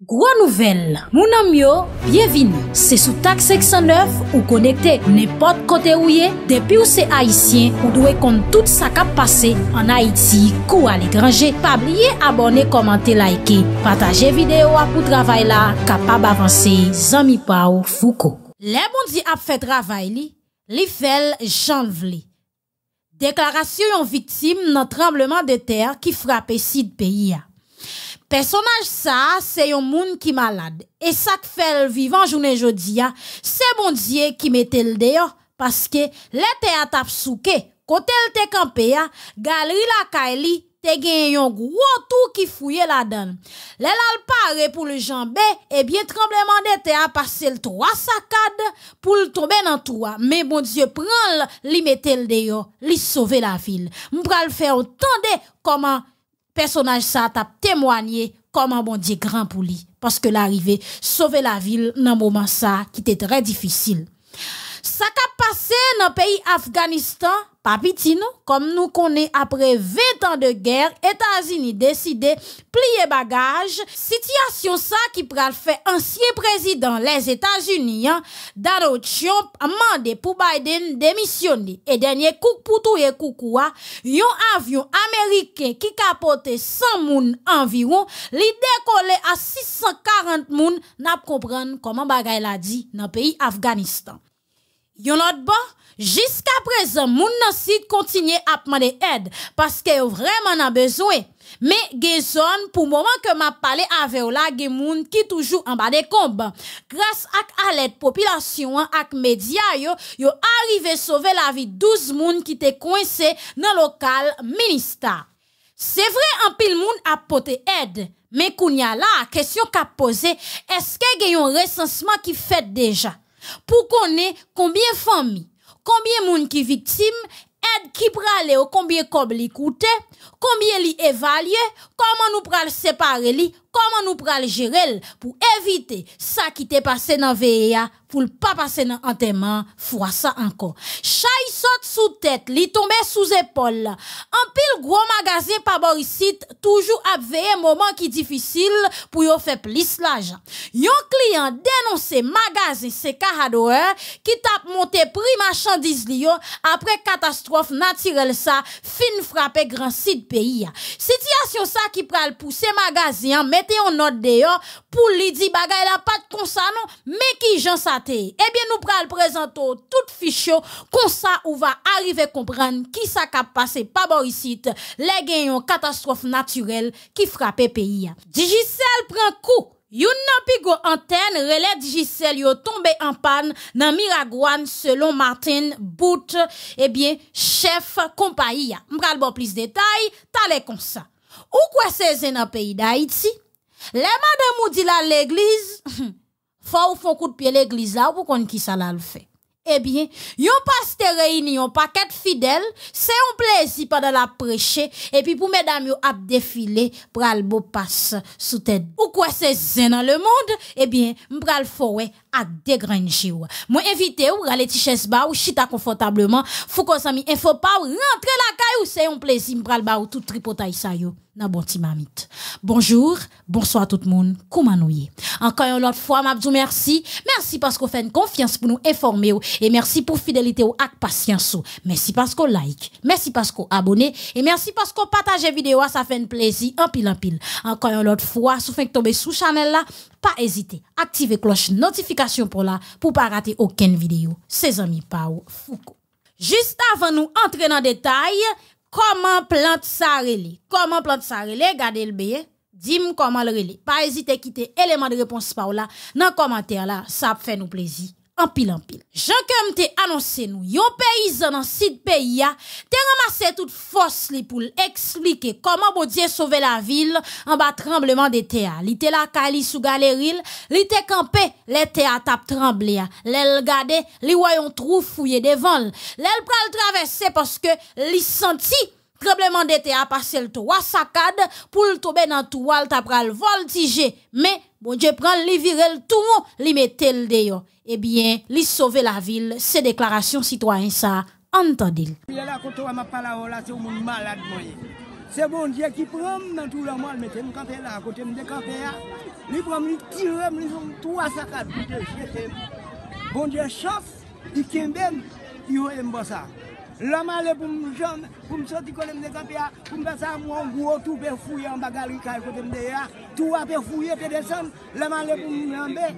Gwo nouvel, mounan myo, byevini, se sou tak 609 ou konekte nepot kote ou ye, depi ou se Haitien ou dwe kont tout sa kap pase an Haiti kou al ekranje. Pabliye abone, komante, laike, pataje videyo apou travay la, kapab avanse, zami pa ou fuko. Le moun di ap fe travay li, li fel jan vli. Deklarasyon yon viktim nan trembleman de ter ki frape sid peyi ya. Personaj sa, se yon moun ki malade. E sak fel vivan jounen jodi ya, se bon diye ki metel deyo. Paske le te atap souke, kote el te kampe ya, galeri la ka li, te gen yon gwo tou ki fouye la dan. Le lal pare pou le janbe, ebyen trembleman de te apase l troa sakade pou l tombe nan troa. Me bon diye pran li metel deyo, li sove la vil. Mpral fe otande koman Personaj sa tap temwanyer koman bon diye gran pou li. Paske l'arive sove la vil nan mouman sa ki te tre difisil. Sa ka pase nan peyi Afganistan, papiti nou, kom nou konen apre 20 an de ger, Etasini deside pliye bagaj, sityasyon sa ki pral fe ansyen prezident les Etasini, Donald Trump mande pou Biden demisyoni. E denye kouk poutou ye koukouwa, yon avyon Ameriken ki kapote 100 moun anviron, li dekole a 640 moun nap kompran koman bagay la di nan peyi Afganistan. Yon not ba, jiska prezen moun nan sit kontinye apman de ed, paske yo vreman nan bezwe. Me gen zon pou mouman ke ma pale ave ou la gen moun ki toujou an ba de komb. Gras ak alet popilasyon ak media yo, yo arrive sove la vi 12 moun ki te kwense nan lokal minista. Se vre an pil moun apote ed, me kounya la, kesyon ka pose, eske gen yon resansman ki fet deja? Pou konen konbyen fami, konbyen moun ki viktim, ed ki prale ou konbyen kob li konbyen li evalye, koman nou pral separe li, koman nou pral jirel pou evite sa ki te pase nan veya pou l pa pase nan anteman fwa sa anko. Chay sot sou tet li tombe sou zepol, anpil gwo magazin pa borisit toujou ap veye mouman ki difisil pou yo fe plis lajan. Yon kliyan denonse magazin se kahadowe ki tap monte pri machandiz li yo apre katastrofe natirel sa fin frape gran sit peyi ya. Sityasyon sa ki pral pou se magazin mette yon not deyo pou li di bagay la pat konsa non me ki jan sa Ebyen nou pral prezento tout fichyo konsa ou va arrive kompran ki sa kap pase pa borisit le gen yon katastrofe naturel ki frape peyi. Digicel pran kou, yon nan pi go anten rele Digicel yo tombe an pan nan Miragwan selon Martin Bout, ebyen chef kompayi. Mpral bo plis detay, tale konsa. Ou kwa se zen nan peyi da iti? Le madame ou di la l'eglize? Fwa ou fon kout piye l'eglize la ou pou kon ki sa la l'fe. Ebyen, yon paste reyni yon paket fidel, se yon plezi pa da la preche, epi pou medam yo ap defile, pral bo pas sou ted. Ou kwa se zen nan le monde, ebyen, mpral fowe degranji ou. Mwen evite ou, rale ti ches ba ou, chita konfotableman, fou kon sa mi enfo pa ou, rentre la kay ou se yon plezi, mpral ba ou tout tripotay sa yo. nan bon. Bonjour, bonsoit tout moun, kouman nouye. Ankan yon lot fwa, mabdou mersi, mersi pasko fèn konfians pou nou eforme ou, e mersi pou fidelite ou ak pasyans ou, mersi pasko like, mersi pasko abone, e mersi pasko pataje video a sa fèn plezi, anpil anpil. Ankan yon lot fwa, sou fèn k tombe sou chanel la, pa ezite, aktive kloche notifikasyon pou la, pou pa rate oken video. Se zami pa ou, fouko. Just avan nou entre nan detay, Koman plant sa rele? Koman plant sa rele? Gade l beye. Dim koman l rele. Pa ezite kite eleman de repons pa ou la. Nan komantere la, sa ap fè nou plezi. Anpil anpil. Jan kem te anonse nou, yon peyizan nan sit te tout fos li la vil an ba trembleman de te a. Li la ka li sou galeril, li te kampe, tap tremble ya. Gade, li wayon trou fouye devan. Le l pral travesse paske li senti trembleman de te a pase l to wasakad pou l tobe nan tou wal tap pral voltije. Me, bo diye pral li virel tou moun, li metel deyo. Ebyen, eh li sove la vil, se deklarasyon sitwa en sa, antadil. Se bon diye ki prom nan tou la mwen, mette m kampe la, kote m de kampe ya, li prom li tirem, li zon 3 sakat, kote jete m. Bon diye chaf, li kembem, yo m bosa. Loma le pou m jom, pou m soti kole m de kapi ya, pou m besa mwen gwo tou pe fouye an bagal wikaj kote m de ya, tou a pe fouye pe desen, loma le pou m jambe,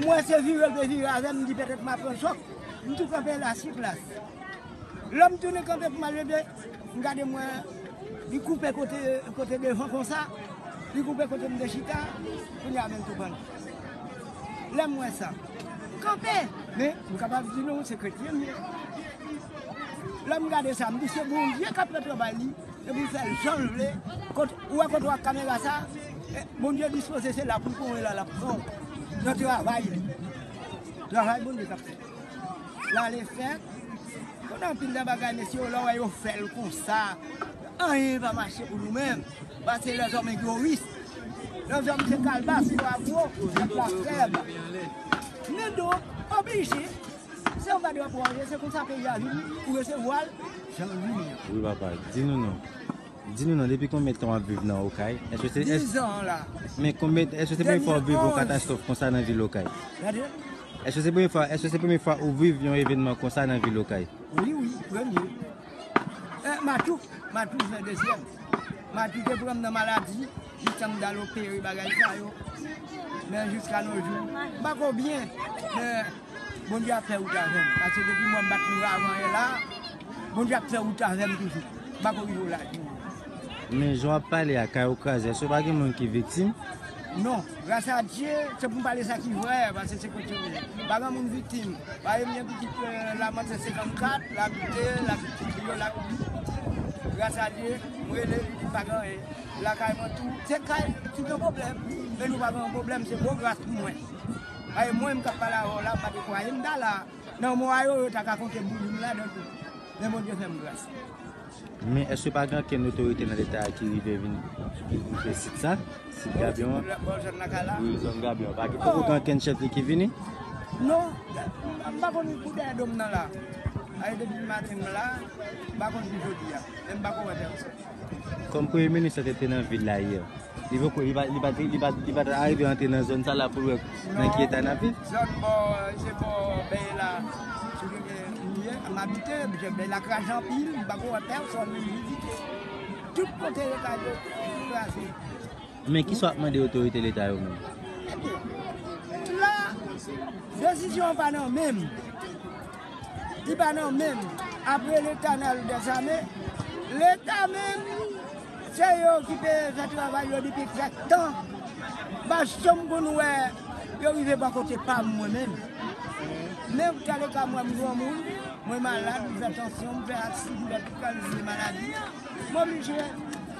mwen se virel pe virel azem, m di petet ma pren sok, m tou kapi la si plas. Lom tou ne kapi pou ma jebe, m gade mwen, di koupe kote devan kon sa, di koupe kote m de chita, pou nye amen tou ban. Lem mwen sa. Kapi! Ne, m kapap di nou, se kretye mwen. Lèm gade sa, mdi se bon diye ka petre bali, e mdi se jan vle, ou akot wak kamera sa, bon diye dispose se la pou kon e la la pou kon. Nan te ravay li. Ravay bon diye kapte. La le fèk, konan pil da bagay mesi yo la wè yo fèl kon sa, an yè va mache pou nou men, basè lè zòm e gloris, lè zòm se kalbas, lè zòm se kalbas, lè zòm se kalbas, lè do, oblige, Se ou gade wap wanje, se kon sa pe yaloun, ou yo se voal, jan vini. Oui papa, di nou nou. Di nou nou, depi konmè ton ap viv nan Okay? 10 an la. Men konmè, eswe se pou yon fwa viv yon katastrof konsa nan vil Okay? Gade? Eswe se pou yon fwa, eswe se pou yon fwa ou viv yon evenman konsa nan vil Okay? Oui, oui, premye. Eh, matou, matouf nan desyem. Matouf te prom nan maladi, jist an dal operi bagay sa yo. Men jiska nou joun. Bako bien, men... Bon di ap fè ou ta zèm. Ase depi mwen bat mou avan e la, bon di ap fè ou ta zèm toujou. Bako yon la yon. Men, jwa pale a Kayo Kaze, sou bagi moun ki viktim? Non, grasa a Dje, se pou pale sa ki vre, base se kote mwen. Bagan moun viktim, baye mwen bitit la matse 54, la bite, la bitit yo la bite. Grasa a Dje, mwen le bagan e, la kaye mwen tou. Se kaye, tout an problem, men nou bagan an problem, se bon grase pou mwen. Aye mwen mka pala ou la pati kwa yon da la. Nan mwa yo yo tak akonte mbou yon la do tou. Mwen mwen diyo fèm glas. Men eswe pa gen ken otorite nan deta ki rive vin pe sit sa? Sit bon, Gabion? Bolson Nakala? Bolson Gabion. Pake pou oh. kon ken chef li ki vini? Non, mbakon kou de adom nan la. Aye debi matin la, mbakon di jodi ya. Mbakon wate. Kom pou e yon meni sa tete nan vil la yon? li ve kou, li bat, li bat, li arive ante nan zon sa la pou wèk nan ki etan api? Non, zon bo, se bo, be la, sou li ve, liye, an abite, je be la krajan pil, bako an person, li vizite, tout kote l'Etat yo, tout krasé. Men ki so apman de otorite l'Etat yo men? La, desisyon pa nan men, di pa nan men, apre l'Etat nan l'Etat men, l'Etat men, se yo ki pe sa travay yo di pi krak tan, ba chom kon wè, yo vive pa kote pam mwen men. Men pou kale ka mwen mwen moun, mwen malade, mwen fè tansyon, mwen fè aksi, mwen fè kalzi maladi, mwen mi jè,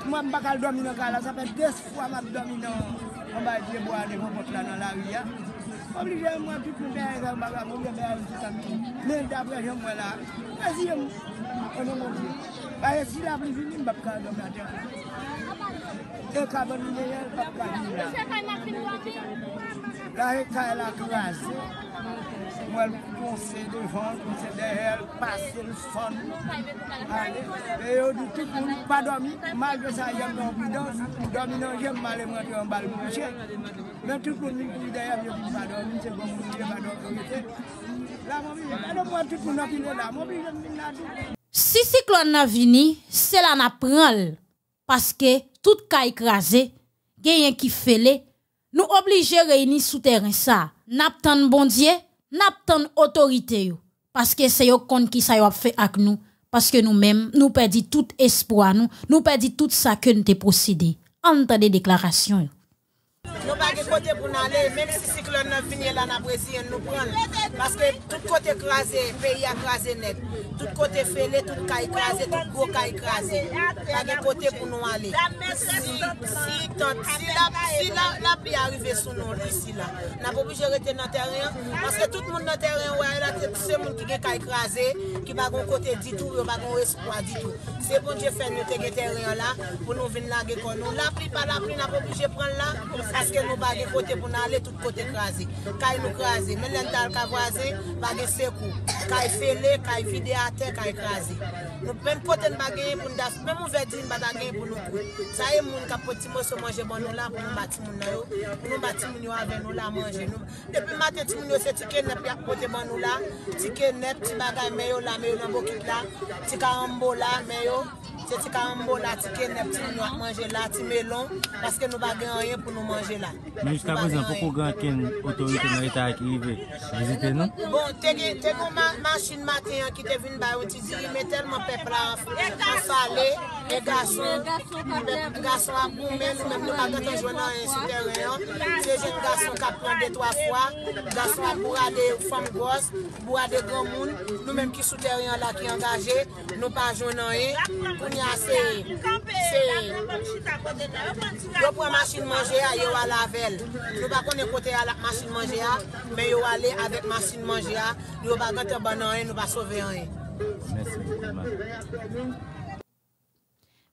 mwen bakal domino kala, sa pe des fwa mwen domino, mwen ba mwen pot la nan la riya. Oblige mwen tout mwen bè yon baga mwen bè yon tout ame. Men dapre mwen mwen mwen. Baye si la. E kaban nou ne yon pap kabi la. La e ka el akrasi. Mwen ponse devan, ponse dehel, pase l son. E yo di tout moun pa domi, magre sa yon nan bidon, domi nan jem male mwen te yon bal mwen chen. Men tout moun mi kou deyem yo pi pa domi, se bon moun jem pa domi. La moun mi jen, e mwen moun tout moun api le la, moun mi jen mi la tout. Si siklon nan vini, se la nan pran l, paske tout ka ekraze, genyen ki fele, nou oblije reyni sou teren sa. Nap tan bondye, nap tan otorite yo. Paske se yo kon ki sa yo ap fe ak nou. Paske nou men, nou pedi tout espo an nou, nou pedi tout sa ke nou te poside. Anta de deklarasyon yo. Nou bagye kote pou nan le, menm si siklon nan vinye lan apresyen nou pran. Paske tout kote kraze, peyi akraze net. Tout kote fele, tout ka ikraze, tout go ka ikraze. Bagye kote pou nou ale. Si, si, tant, si la, si la, la pi arrive sou nou disi la. Nan pou bi jerete nan teren, paske tout moun nan teren wè, la te pise moun ki ge ka ikraze, ki bagon kote ditou, yo bagon espwa ditou. Se bon je fè nou te ge teren la, pou nou vin la ge kon nou. La pi pa la pi, nan pou bi je pran la, pou se. Aske nou bagye kote pou nan ale tout kote krasi. Kay nou krasi. Men len tal ka kavwaze, bagye sekou. Kay fele, kay vide ate, kay krasi. Nou men poten bagye pou nou das. Men mou vedin bagye pou nou kou. Sa e moun kapoti mou se manje bon nou la pou nou bati moun nou. Pou nou bati moun yo ave nou la manje nou. Depi maten ti moun yo se tike nep ya pote bon nou la. Tike nep, ti bagay meyo la, meyo nan bokit la. Tika ambo la, meyo. Se tika ambo la, tike nep, ti moun yo ak manje la, ti melon. Paske nou bagye anye pou nou manje. deranje la. Men jiska prezant, poukou gan ken otorite nan leta ak rive, vizite nou? Bon, te kon masin maten an ki te vin bayon, ti diri men telman pepla an fale, e gason, gason an pou men, men nou bagat an jwen nan yon souterren, se jen gason ka pran de 3 fwa, gason an bourade fom gos, bourade gran moun, nou men ki souterren la ki angaje, nou pa jwen nan yon, pou ni ase, se yo pou masin manje a, yo a lavel, nou pa konen kote a masin manje a, men yo ale avek masin manje a, yo pa gante banan en, nou pa sove en. Mersi beaucoup, ma.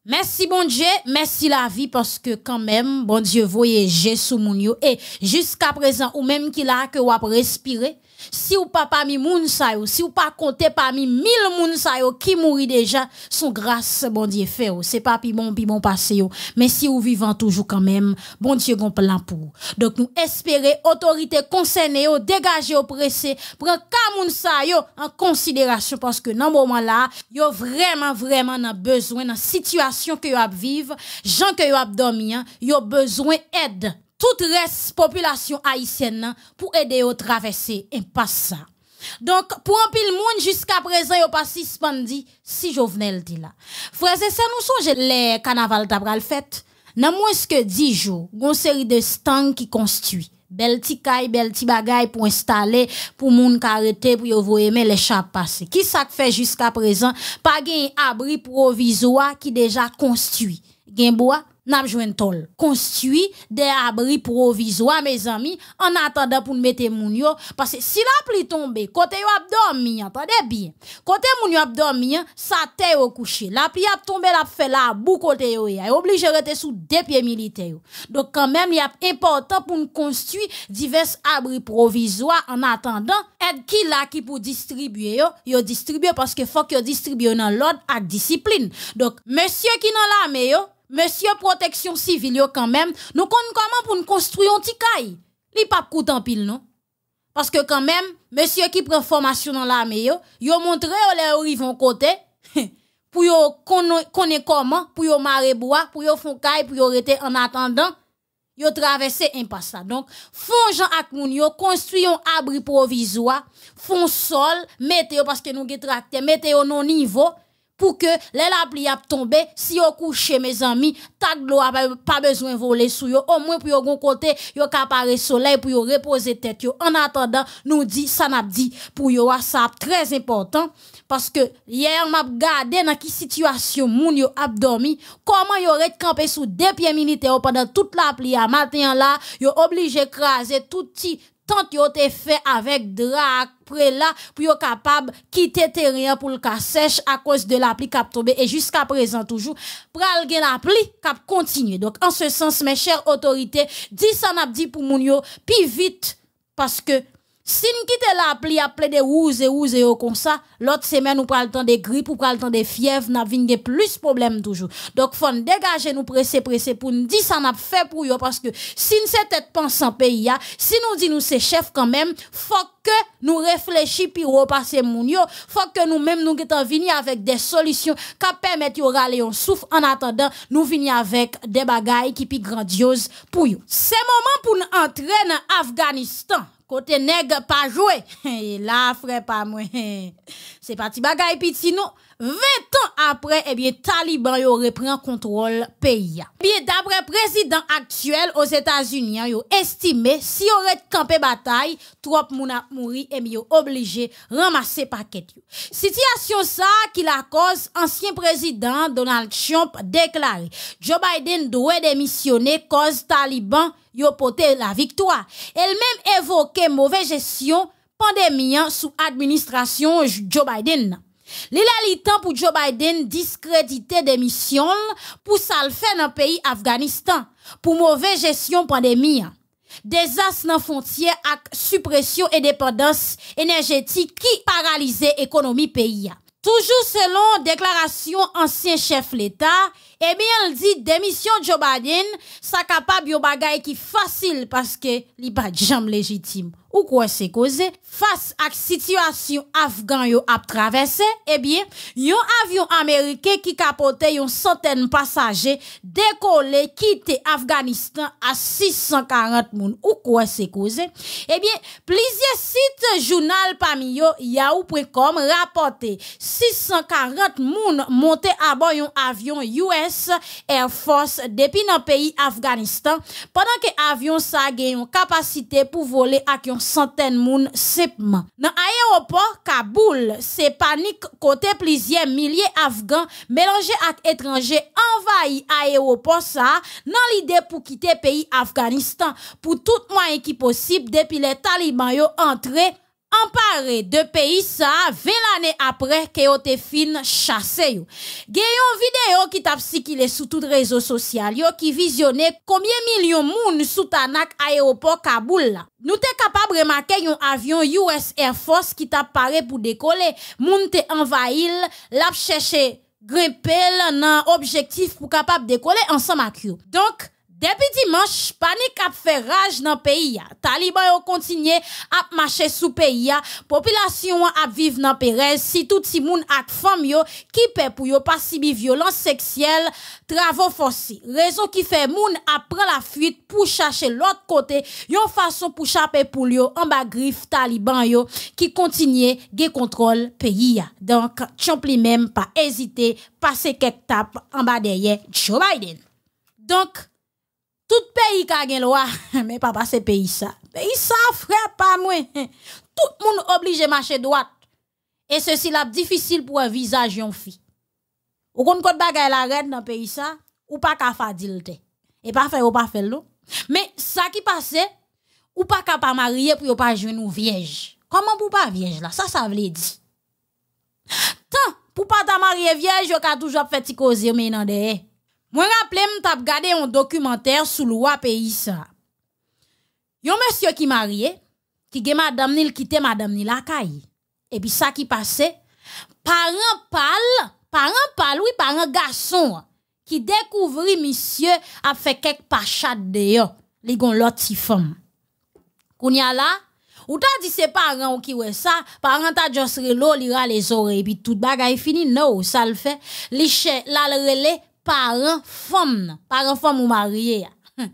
Merci bon Dieu, merci la vie parce que quand même, bon Dieu voyage sous mon yo et jusqu'à présent ou même qu'il a que ou respirer, si ou pas parmi moun si ou pas compter parmi mille moun sa yo qui mourit déjà, son grâce bon Dieu fait yo. C'est pas pi bon pi bon passé yo, mais si ou vivant toujours quand même, bon Dieu gon plan pour. Donc nous espérer autorité concernée yo dégager au pressé, prend ka moun sa en considération parce que dans moment là, yo vraiment vraiment nan besoin dans situation que yo a vivre, gens que yo a dormi, hein, yo besoin aide toute reste population haïtienne pour aider au traverser impasse. Donc, pour un pile monde jusqu'à présent, yo pas suspendi si Jovenel dit là. Frères et sœurs, nous songe les carnaval tabral fête. Nan moins que 10 jours, gon série de stands qui construit. Bel ti kay, bel ti bagay pour installer, pour moun karete, pour yo men les chap passer. Qui ça fait jusqu'à présent? Pas gen abri provisoire qui déjà construit. Bois? N'a jouen tol. Des abris provisoires, mes amis, en attendant pour mettre moun yo. Parce que si la pluie tombe, côté yo ap dormi, attendez bien. Côté moun yo ap sa te. La pluie ap tombe, la fait la bou côté yo ya. Obligé rester sous des pieds militaires. Donc quand même, il est important pour nous construire divers abris provisoires en attendant aide qui là qui pour distribuer yo, yo distribuer parce que faut que distribuer dans l'ordre avec discipline. Donc monsieur qui dans l'armée yo, Monsieur protection civile quand même, nous connaissons comment pour nous construire un petit caille. Li pas coûte en pile non? Parce que quand même, monsieur qui prend formation dans l'armée yo, yo montre yo les arrivent côté pour yo connaître comment, pour yo marrer bois, pour yo font caille, pour yo rester en attendant yo traverser impasse. Donc, font Jean ak moun yo abri provisoire, font sol, mettez parce que nous gen tracteur, mettez yo non niveau pour que les la pluie a tombé si yo couché mes amis tag l'eau pas besoin voler sous yo au moins pour yo gon côté yo capare soleil pour yo reposer tête en attendant nous dit ça n'a dit pour yo ça très important parce que hier m'a regardé dans qui situation moun yo a dormi. Comment yo aurait campé sous deux pieds militaires pendant toute la pluie à matin là yo obligé craser tout petit tant yo te fait avec drap près là pour yo capable quitter terrain pour le cas sèche à cause de la pluie cap tombé et jusqu'à présent toujours pral gen la pluie cap continuer donc en ce sens mes chères autorités dit ça n'a dit pour moun yo puis vite parce que si nous quitte la à plein de et rouges et comme ça, l'autre semaine nous prenons le temps de grippe ou prenons le temps de fièvre, n'a vinn plus problème toujours. Donc faut dégager nous presser presser pour nous dire ça n'a fait pour yo parce que si nous c'est tête pensant pays si nous dit nous c'est chef quand même, faut que nous réfléchissons puis repasser moun yo, faut que nous même nous getan venir avec des solutions qui permettent yo râler on souffle en attendant nous venir avec des bagailles qui pi grandiose pour yo. C'est moment pour nous entrer dans Afghanistan côté nèg pas joué là frère pas moi. C'est parti bagay piti non? 20 ans après eh bien Taliban yo reprend contrôle pays bien d'après président actuel aux États-Unis yo estimé si aurait campé bataille trop moun a mouri et bien obligé ramasser paquet yo situation ça qui la cause ancien président Donald Trump déclaré Joe Biden doit démissionner cause Taliban yo poté la victoire. Elle-même évoqué mauvaise gestion pandémie sous administration Joe Biden. Li la li pour Joe Biden discréditer des missions pour ça le fait dans le pays Afghanistan. pou mouve jesyon pandemi an. Dezas nan fontye ak supresyon e dependans enerjetik ki paralize ekonomi peyi an. Toujou selon deklarasyon ansyen chef l'Etat, ebi el di demisyon Joe Biden sa kapab yo bagay ki fasil paske li ba jam lejitim. Ou kwa se koze, fas ak situasyon Afgan yo ap travese, ebyen, yon avyon Amerike ki kapote yon soten pasaje dekole kite Afganistan a 640 moun. Ou kwa se koze, ebyen, plizye sit jounal pami yo, ya ou prekom rapote 640 moun monte abon yon avyon US Air Force depi nan peyi Afganistan, padan ke avyon sa gen yon kapasite pou vole ak yon centaine moun sepman. Aéroport Kaboul, se panik kote plizye milye Afgan melange ak etranje envayi aéroport sa nan lide pou kite peyi Afganistan pou tout mwen ki posib depi le taliban yo entre Ampare de peyi sa, 20 l'anè apre ke yo te fin chase yo. Ge yon video ki tap si ki le sou tout rezo sosyal yo ki vizyone komye milyon moun sou tanak aéroport Kaboul la. Nou te kapab remake yon avyon US Air Force ki tap pare pou dekole, moun te envahil, lap chèche grepel nan objektif pou kapab dekole ansan mak yo. Donk, Depi dimanche, panik ap fè raj nan peyi ya. Taliban yo kontinye ap mache sou peyi ya. Popilasyon ap vive nan perez. Si tout si moun ak fam yo, ki pe pou yo? Pasibi violans seksyel, travo fossi. Rezon ki fè moun ap pran la fuit pou chache lot kote, yon fason pou chape pou yo, an ba grif taliban yo, ki kontinye ge kontrol peyi ya. Donk, chanp li mem pa ezite, pase kek tap an ba deye Joe Biden. Donk, Tout peyi ka gen lwa, men pa pa se peyi sa. Peyi sa fre pa mwen. Tout moun oblige mache doat. E se si lap difisil pou an vizaj yon fi. Ou kon kote bagay la red nan peyi sa, ou pa ka fadilte. E pa fe ou pa fel nou. Men sa ki pase, ou pa ka pa marye pou yo pa jwen nou viej. Koman pou pa viej la? Sa sa vle di. Tan, pou pa ta marye viej, yo ka toujop feti kozi men nan deye. Mwen rapple m tap gade yon dokumenter sou lwa peyi sa. Yon monsye ki marye, ki ge madam nil kite madam nil akay. E pi sa ki pase, paran pal, paran pal, oui paran gason, ki dekouvri misye ap fe kek pachat deyo, li gon lot si fom. Koun ya la, ou ta di se paran ou ki we sa, paran ta josre lo li ra le zore, e pi tout bagay fini, nou, sa l fe, li che lal rele, fom nan, paran fom ou marye ya.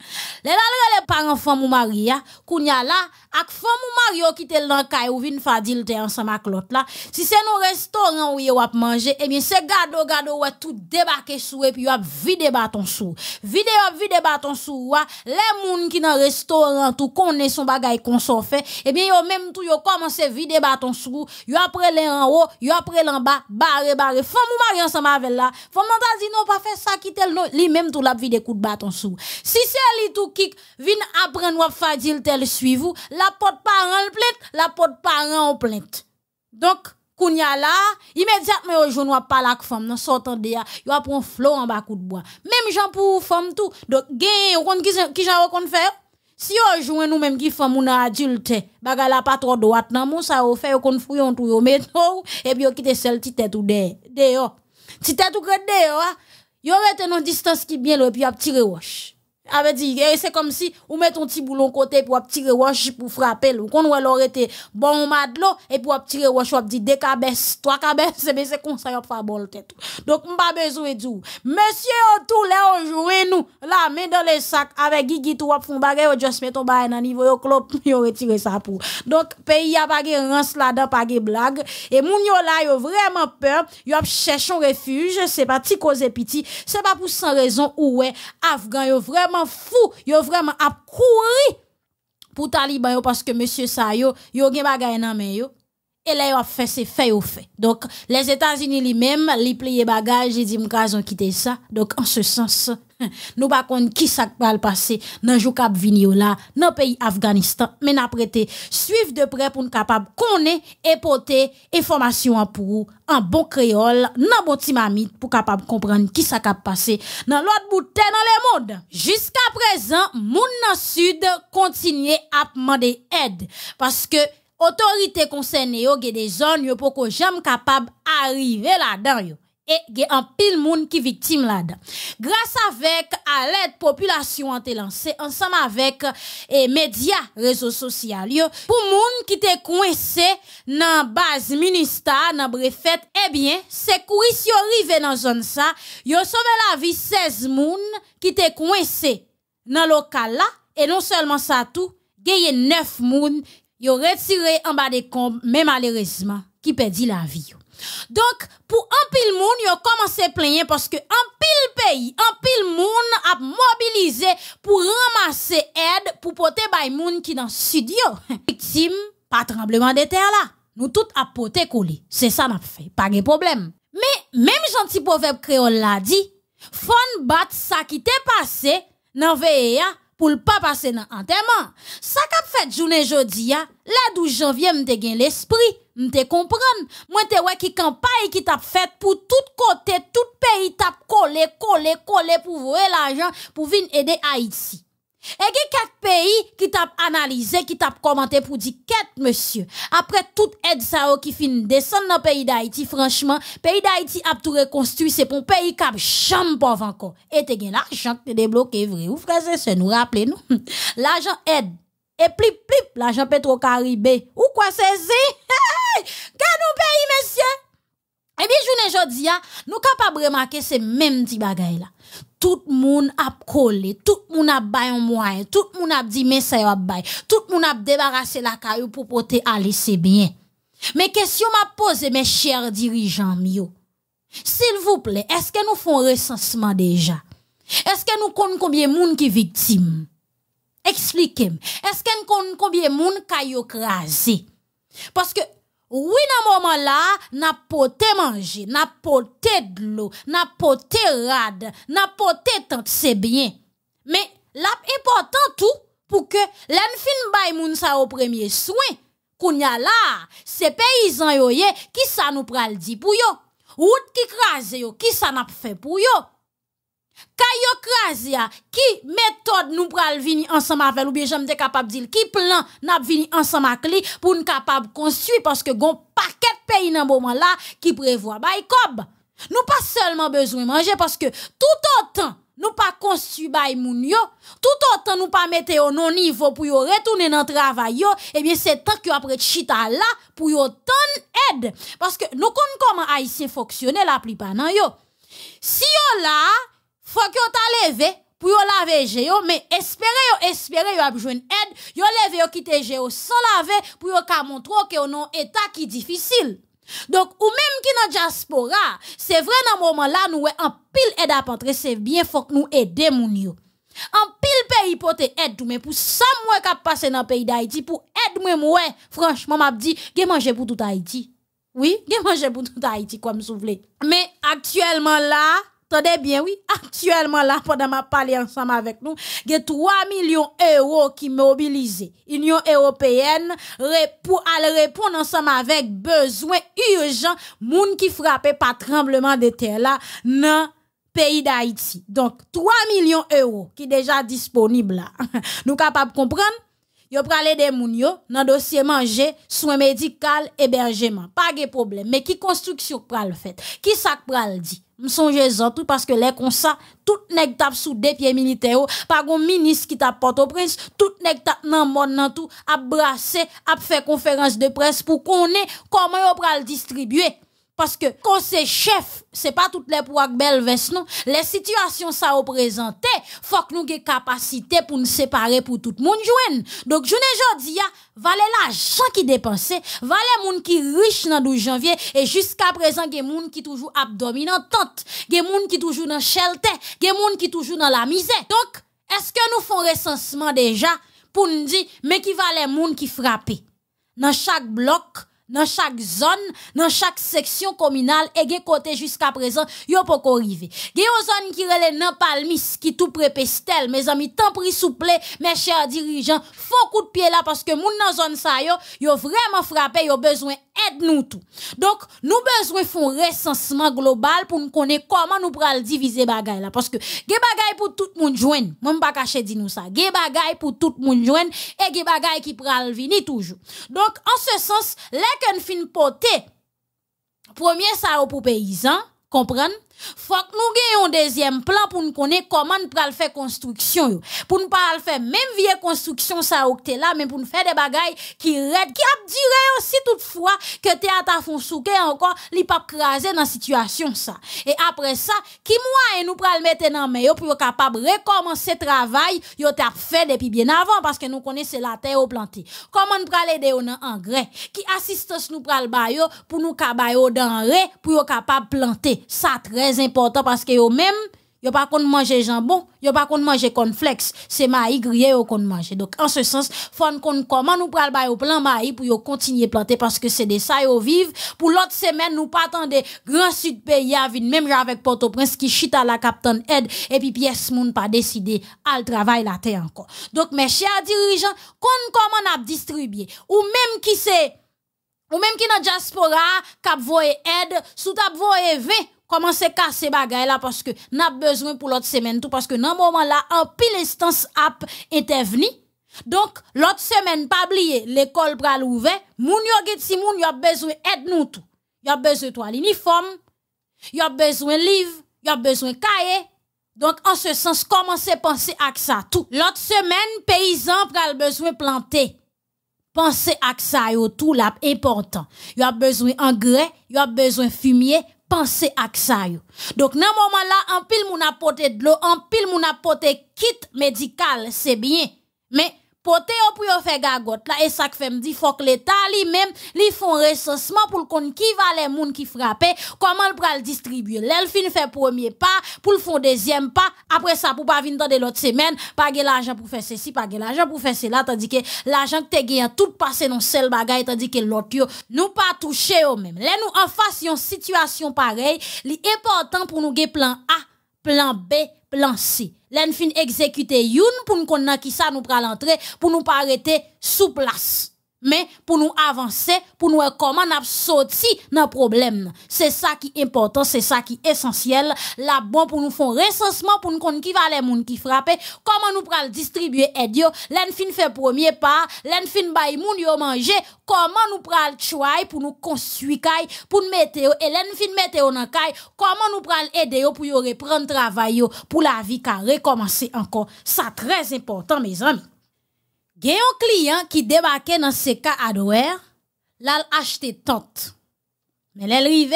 Le lalre le paran fom ou marye ya, koun ya la, ak fom ou marye ou kitel nan kay ou vin fadil te ansan mak lot la, si se nou restoran ou ye wap manje, ebyen se gado gado wè tout debake sou e pi wap vide baton sou. Vide wap vide baton sou wè, le moun ki nan restoran tou konen son bagay kon son fe, ebyen yo menm tou yo komanse vide baton sou, yo apre le an ou, yo apre le an ba, bare bare, fom ou marye ansan mavel la, fom nan ta di nou pa fe sa kitel nou, li menm tou lap vide kout baton sou. Si se li tou kik vin apren wap fadil tel suivou, la la pot paran l plente, la pot paran ou plente. Donk, koun ya la, imediat me yo joun wap palak fom nan sotan de ya, yo ap pon flou an bakout boya. Mem jan pou fom tou, donk gen, yo kon ki jan wakon fè, si yo joun nou menm ki fom ou nan adulte, baga la patro do at nan moun sa yo fè, yo kon fuyon tou yo metou, epi yo kite sel titet ou de, de yo. Titet ou kre de yo, yo rete nan distans ki bien lo, epi yo ap tire wosh. Ave di, e se kom si ou met ton ti boulon kote pou ap tire wash pou frapel. Ou kon wè lor ete bon mad lo, e pou ap tire wash wap di dekabes, toakabes, sebe se konsay ap fa bol tetou. Dok mba bezou e djou. Monsye yo tou le ojou e nou, la men do le sak, ave gigit wap fon bagay, yo just meton bagay nan nivou, yo klop, yo retire sa pou. Dok peyi ap age rans la da page blag, e moun yo la yo vreman pe, yo ap chèchon refuj, se pa ti koze piti, se pa pou san rezon ou we, Afgan yo vreman fou, yo vreman ap kouri pou taliban yo paske monsye sa yo, yo gen bagay nan men yo et là, il a fait ses faits au fait. Donc, les États-Unis lui-même, li plié bagage, il dit, m'kazon quitter ça. Donc, en ce sens, nous pas qui ça va le passer dans jou cap vini là, pays Afghanistan, mais n'a prêté suivre de près pour nous capable connaître et porter information pour en bon créole, dans bon timamite pour capable comprendre qui ça cap passer dans l'autre bout dans le monde. Jusqu'à présent, moun dans sud continue à demander aide parce que autorité concernée yo ge des zones yo poko jamais capable arriver là-dedans yo et ge un pile moun qui victime là-dedans. Grâce avec à l'aide population en lancé ensemble avec et médias réseaux sociaux pour moun qui te coincé dans base ministère dans brefet eh bien secouris yo rive dans zone ça yo sauvé la vie 16 moun qui te coincé dans local là et non seulement ça tout gagné 9 moun yo retiré en bas des combes mais malheureusement qui perdit la vie. Donc, pour un pile moun, yo commencé à plaindre parce que un pile pays, un pile moun a mobilisé pour ramasser aide pour porter bay moun qui dans studio. Victime, pas tremblement de terre là. Nous tout à porter collé. C'est ça n'a fait, pas de problème. Mais même gentil proverbe créole l'a dit, fon bat ça qui t'est passé dans veille pour le pas passer dans enterrement. Ça qu'a fait journée ya, la 12 janvier m'te gen l'esprit, m'te comprendre. Moi te ouais qui campagne qui t'a fait pour tout côté, tout pays t'a collé, collé, collé pour voir l'argent pour venir aider Haïti. Et a quatre pays qui t'a analysé, qui t'a commenté pour dire quête, monsieur. Après toute aide ça qui fin descendre dans le pays d'Haïti, franchement, pays d'Haïti a tout reconstruit, c'est pour un pays qui a jamais pauvre encore. Et te gen l'argent te débloqué vrai. Ou frère, c'est nous rappelez nous. L'argent aide. Et plip plip, l'argent pétro-caribé. Ou quoi c'est Hey! nous pays, monsieur. Jodi a, nous capable remarquer ces mêmes petits. Tout moun ap collé, tout moun ap bay un moyen, tout moun ap dit mais ça y bay, tout moun ap débarrasser la caillou pour porter aller bien. Mais question m'a posé mes chers dirigeants. S'il vous plaît, est-ce que nous font recensement déjà? Est-ce que nous connaissons combien moun qui victime? Expliquez-moi. Est-ce que nous connaissons combien moun qui crasé? Parce que oui, dans moment là, n'a poté manger, n'a poté de l'eau, n'a poté rade, n'a poté tant c'est bien. Mais l'important tout pour que l'en fin bay moun sa au premier soin. Kounya là, c'est paysans yo ye, qui ça nous pral di pour yo? Route qui crase yo, qui ça n'a fait pour yo? Kayo Krazia, qui méthode nous pral vini ensemble avec ou bien j'aime capable dire qui plan n'a vini ensemble avec lui pour nous capable construire parce que gon paquet pays dans moment là qui prévoit bay kob. Nous pas seulement besoin manger parce que tout autant nous pas construit bay moun yo, tout autant nous pas mettre au non niveau pour yo retourner dans travail yo, eh bien c'est tant que après chita là pour yo ton aide parce que nous connaissons comment haïtien fonctionner la plupart nan yo. Si yo là faut que t'a levé pour yo laver yo mais espérer yo espérer yo a besoin aide. Yo levé yo quitter yo sans laver pour yo ka montrer que non état qui difficile. Donc ou même qui dans diaspora c'est vrai dans moment là nous en pile aide à rentrer c'est bien faut que nous aider moun yo. En pile pays pour te aide mais pour ça moi qui passer dans pays d'Haïti pour aide moi moi franchement m'a dit que manger pour tout Haïti oui, que manger pour tout Haïti comme soufflé. Mais actuellement là, Tendez bien, oui, actuellement là, pendant ma parler ensemble avec nous, il y a 3 millions d'euros qui mobilisés. Union européenne pour aller répondre ensemble avec besoin urgent, moun qui frappé par tremblement de terre là, dans pays d'Haïti. Donc, 3 millions d'euros qui déjà disponibles là. nous capables de comprendre? Yo prale de moun yo, nan manger, soins médical, hébergement. Pas de problème. Mais qui construction pral fait? Qui ça pral dit? M'songe tout parce que les comme ça, tout tap sous des pieds militaires, pas gon ministre qui tape Port-au-Prince, tout nèg tap nan nan tout, a brasser, fait conférence de presse pour qu'on ait comment yo pral distribuer. Parce que quand c'est chef, c'est pas toutes les pouvoirs belles vestes, non. Les situations ça représenté, faut que nous ayons capacité pour nous séparer pour tout le monde. Donc, je ne dis valait l'argent qui dépensé, valait moun qui riche dans 12 janvier, et jusqu'à présent, a moun qui toujours abdominant tente, a moun qui toujours dans shelter, a moun qui toujours dans la misère. Donc, est-ce que nous faisons recensement déjà pour nous dire, mais qui valait moun qui frappé? Dans chaque bloc, dans chaque zone, dans chaque section communale, et gen côté jusqu'à présent, yo pas arrivé. Gen yon zone qui relè nan palmis, qui tout prépestel, mes amis, tant pris souple, mes chers dirigeants, faut coup de pied là, parce que moun nan zone sa yo, yo vraiment frappé, yo besoin aide nous tout. Donc, nous besoin font recensement global pour nous connaître comment nous pral diviser bagay là. Parce que, gen bagay pour tout moun joindre. Moi, pas caché di nous ça. Gen bagay pour tout moun joindre, et gen bagay qui pral vini toujours. Donc, en ce sens, les fin poté, premier ça pour paysan, comprendre? Faut que nous ayons un deuxième plan pour nous connaître comment nous pral faire construction. Pour nous pas faire même vieille construction ça ou là mais pour nous faire des bagailles qui red qui a duré aussi toutefois que théâtre font souke encore li pas craser dans situation ça. Et après ça, qui moyen nous pral mettre dans main pour capable recommencer travail yo t'a fait depuis bien avant parce que nous connaissons la terre au planté. Comment nous pral aider dans engrais? Qui assistance nous pral ba yo pour nous kabayo denrée pour yo capable planter? Ça très important parce que yo même yo pas qu'on manger jambon, yo pas qu'on manger cornflakes, c'est maïs grillé yo qu'on manger. Donc en ce sens, faut qu'on comment nous pral yo plan maïs pour yo continuer planter parce que c'est de ça yo vive. Pour l'autre semaine nous pas attendre grand sud pays à venir même avec Port-au-Prince qui chita la Captain Ed et puis pièce moun pas décidé à travail la terre encore. Donc mes chers dirigeants, qu'on comment a distribuer ou même qui c'est ou même qui dans diaspora cap voye aide sous tap voye 20 comment c'est casser bagay là? Parce que n'a besoin pour l'autre semaine tout parce que dans moment là en pile instance app intervenu. Donc l'autre semaine pas oublier l'école pral ouvert. Moun yo get si moun yo besoin aide nous tout. Yo besoin toi l'uniforme. Yo besoin livre. Yo besoin cahier. Donc en ce sens commencez penser à ça tout? L'autre semaine paysan pral besoin planter. Pensez à ça tout là important. Yo a besoin engrais yo a besoin fumier pensez à ça. Donc dans moment là en pile moun apporter de l'eau, en pile moun apporter kit médical, c'est bien. Mais pote yo pour yo là et ça fait me dit faut que l'état lui même li font recensement pour qu'on qui va les moun qui frappé comment le pral distribuer l'el fin fait premier pas pour le font deuxième pas après ça pour pas venir dans de l'autre semaine pas de l'argent pour faire ceci pas de l'argent pour faire cela tandis que l'argent que t'es gagné tout passé dans seul bagaille tandis que l'autre yo nous pas toucher au même là nous en face une situation pareille li important pour nous gagner plan A plan B plan fin exécuter youn pour nous connaître qui ça nous pral entrer pour nous pas arrêter sous place mais pour nous avancer, pour nous comment nous sorti dans problème. C'est ça qui est important, c'est ça qui est essentiel. Là bon pour nous faire recensement pour nous connaître qui va les moun qui frappe, comment nous pral distribuer aide yo, l'en fin fait premier pas, l'en fin moun yo manger, comment nous pral choy pour nous construire pour nous mettre et l'en fin mettre dans kay, comment nous pral aider pour yo reprendre travail pour la vie ka recommencer encore? Ça très important mes amis. Gen yon client qui débarquait dans ce cas à l'a acheté tante. Mais elle rive,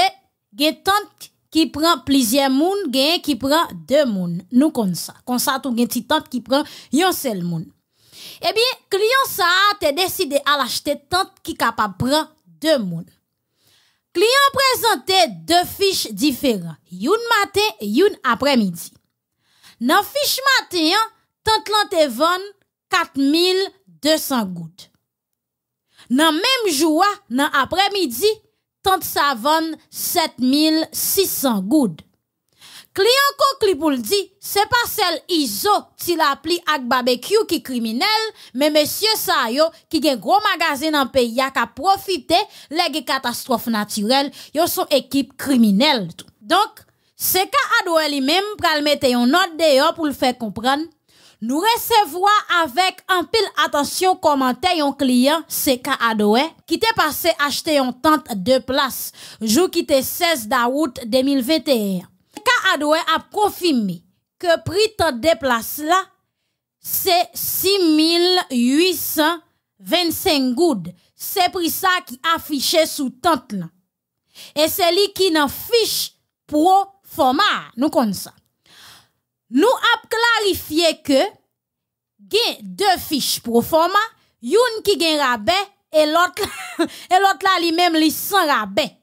gen tante qui prend plusieurs moun, gen qui prend deux moun. Nous comme ça. Comme ça, tout gen ti tante qui prend yon seul moun. Eh bien, client ça a décidé à l'acheter tante qui capable prend deux moun. Client présenté deux fiches différentes. Youn matin, youn après-midi. Dans fiche matin, tante l'antevon 4000 200 goud. Nan menm joua nan apremidi, tante sa van 7600 goud. Kli anko kli pou l di, se pa sel izo ti la pli ak babekyou ki kriminel, men mesye sa yo ki gen gro magazin an peyi ya ka profite le ge katastrofe naturel, yo son équipe kriminel. Donk, se ka adwe li menm pral mette yon not deyo pou le fe kompran, nous recevons avec un pile attention commentaire un client CK Adoe qui t'est passé acheter une tente de place jour qui était 16 d'août 2021. CK Adoe a confirmé que prix tente de place là c'est 6825 goudes. C'est prix ça qui affiché sous tente là. Et c'est lui qui n'en fiche pro format. Nous connaissons ça. Nous avons clarifié que gen deux fiches pro forma, une qui gen rabais et l'autre et l'autre là lui même li sans rabais.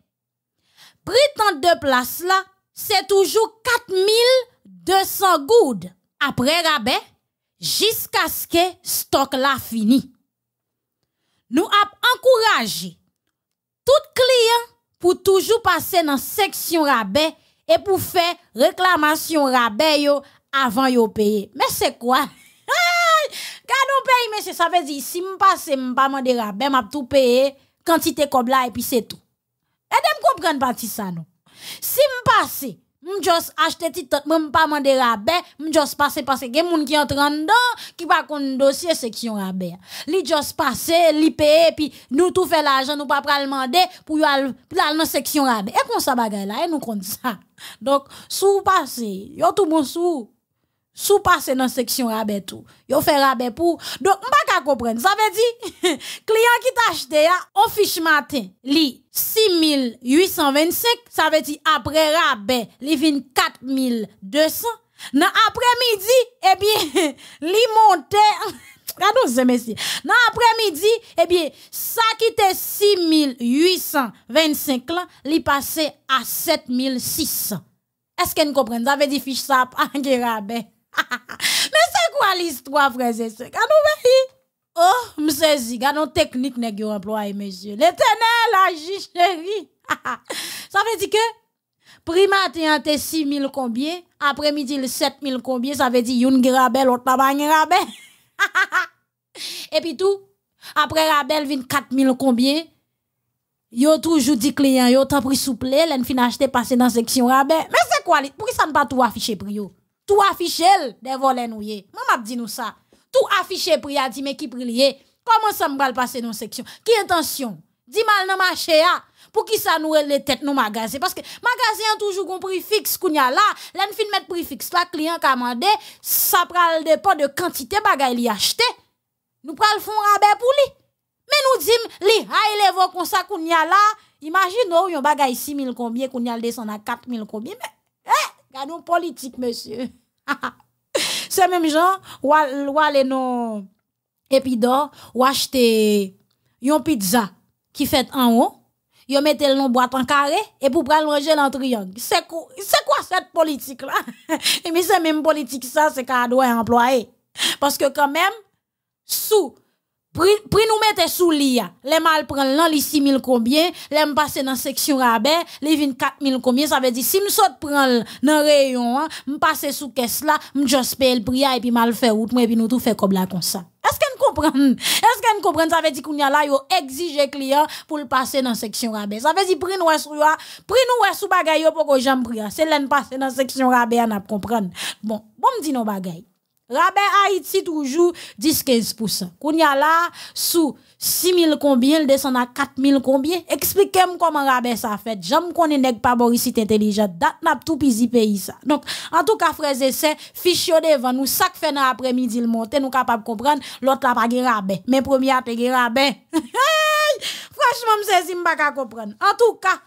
Prix tant de place là, c'est toujours 4200 goudes après rabais jusqu'à ce que stock là fini. Nous avons encouragé tout client pour toujours passer dans section rabais et pour faire réclamation rabais avant yo payer. Mais c'est quoi? Quand on paye, monsieur, ça veut dire, si je passe, pas demander rabais, je tout payer, quantité comme là, et puis c'est tout. Et de comprendre partie ça, non? Si je passe, je juste acheter titre, je pas demander rabais, je juste passe parce que gen moun qui entre dedans, qui pas kon dossier section rabais. Li juste passe, li paye, puis nous tout fait l'argent, nous pas pral demander pour aller dans section rabais. Et comme ça bagay là, et nous compte ça. Donc, sous passe, yo tout bon sous sous passer dans section rabais tout. Yo fait rabais pour. Donc, m'pa ka comprendre. Ça veut dire, client qui t'a acheté, on fiche matin, li 6825, ça veut dire après rabais, li vin 4200. Dans après-midi, eh bien, li monte, Regardons ce messieurs. Dans après-midi, eh bien, ça qui était 6825 là, li passé à 7600. Est-ce qu'on comprend? Ça veut dire fiche ça, pas rabais. Mais c'est quoi l'histoire, frères et sœurs? Oh, m'saisi, gardons technique nèg yo employé, monsieur. L'éternel agit, chérie. Ça veut dire que, prix matin, te 6 000 combien, après-midi, le 7 000 combien, ça veut dire yon rabais, l'autre pas rabais. Et puis tout, après rabel vin 4 000 combien, yo toujours dit client, yo t'en pris souple, l'en fin acheter passer dans section rabais. Mais c'est quoi, pourquoi ça ne pas tout affiché pour? Tout affiché des volets nouye. Maman dit nous ça. Tout affiché pour a dit mais qui prier. Comment ça me passer dans section? Qui intention? Dis mal dans marché ya. Pour qui ça nous les têtes nos magasins parce que magasin toujours un prix fixe kounya là, l'en fin mettre prix fixe là client commandé, ça pral dépend de quantité bagay li acheté. Nous pral font rabais pour lui. Mais nous dit li high level comme ça kounya là, imagine ou yon bagay 6000 combien kounya descend à 4000 combien mais eh Gardons politique, monsieur. C'est même gens, ou aller non épidor, ou acheter yon pizza qui fait en haut, yon mette le boîte en carré, et pour prendre manger triangle. C'est quoi, cette politique là? et mais c'est même politique ça, c'est qu'on doit employer. Parce que sous Pri nous mettre sous lia. Les mal prend lan li 6000 combien, les passer dans section rabais, les vin 4000 combien, ça veut dire si saute prend dans rayon, passer sous caisse là, me juste payer le et puis mal faire route et puis nous tout fait comme là comme ça. Est-ce qu'on comprend? Est-ce qu'on comprend? Ça veut dire qu'on y a là yo exige client pour le passer dans section rabais. Ça veut dire prix nous sous yo, prix nous sous bagay yo pour que j'aime prix. C'est l'en passer dans section rabais on a comprendre. Bon, bon me dit nos bagay. Rabais Haïti toujours 10-15%. Kounya là, sous 6 000 combien, il descend à 4 000 combien? Expliquez-moi comment rabais ça fait. J'aime qu'on nèg pas borisite intelligent. Dat n'a tout pisi pays ça. Donc, en tout cas, frères et sœurs, devant nous, ça fait dans après-midi le monter, nous capable comprendre, l'autre là pas rabais. Mais premier a te rabais. Franchement, m'saisi m'pa comprendre. En tout cas,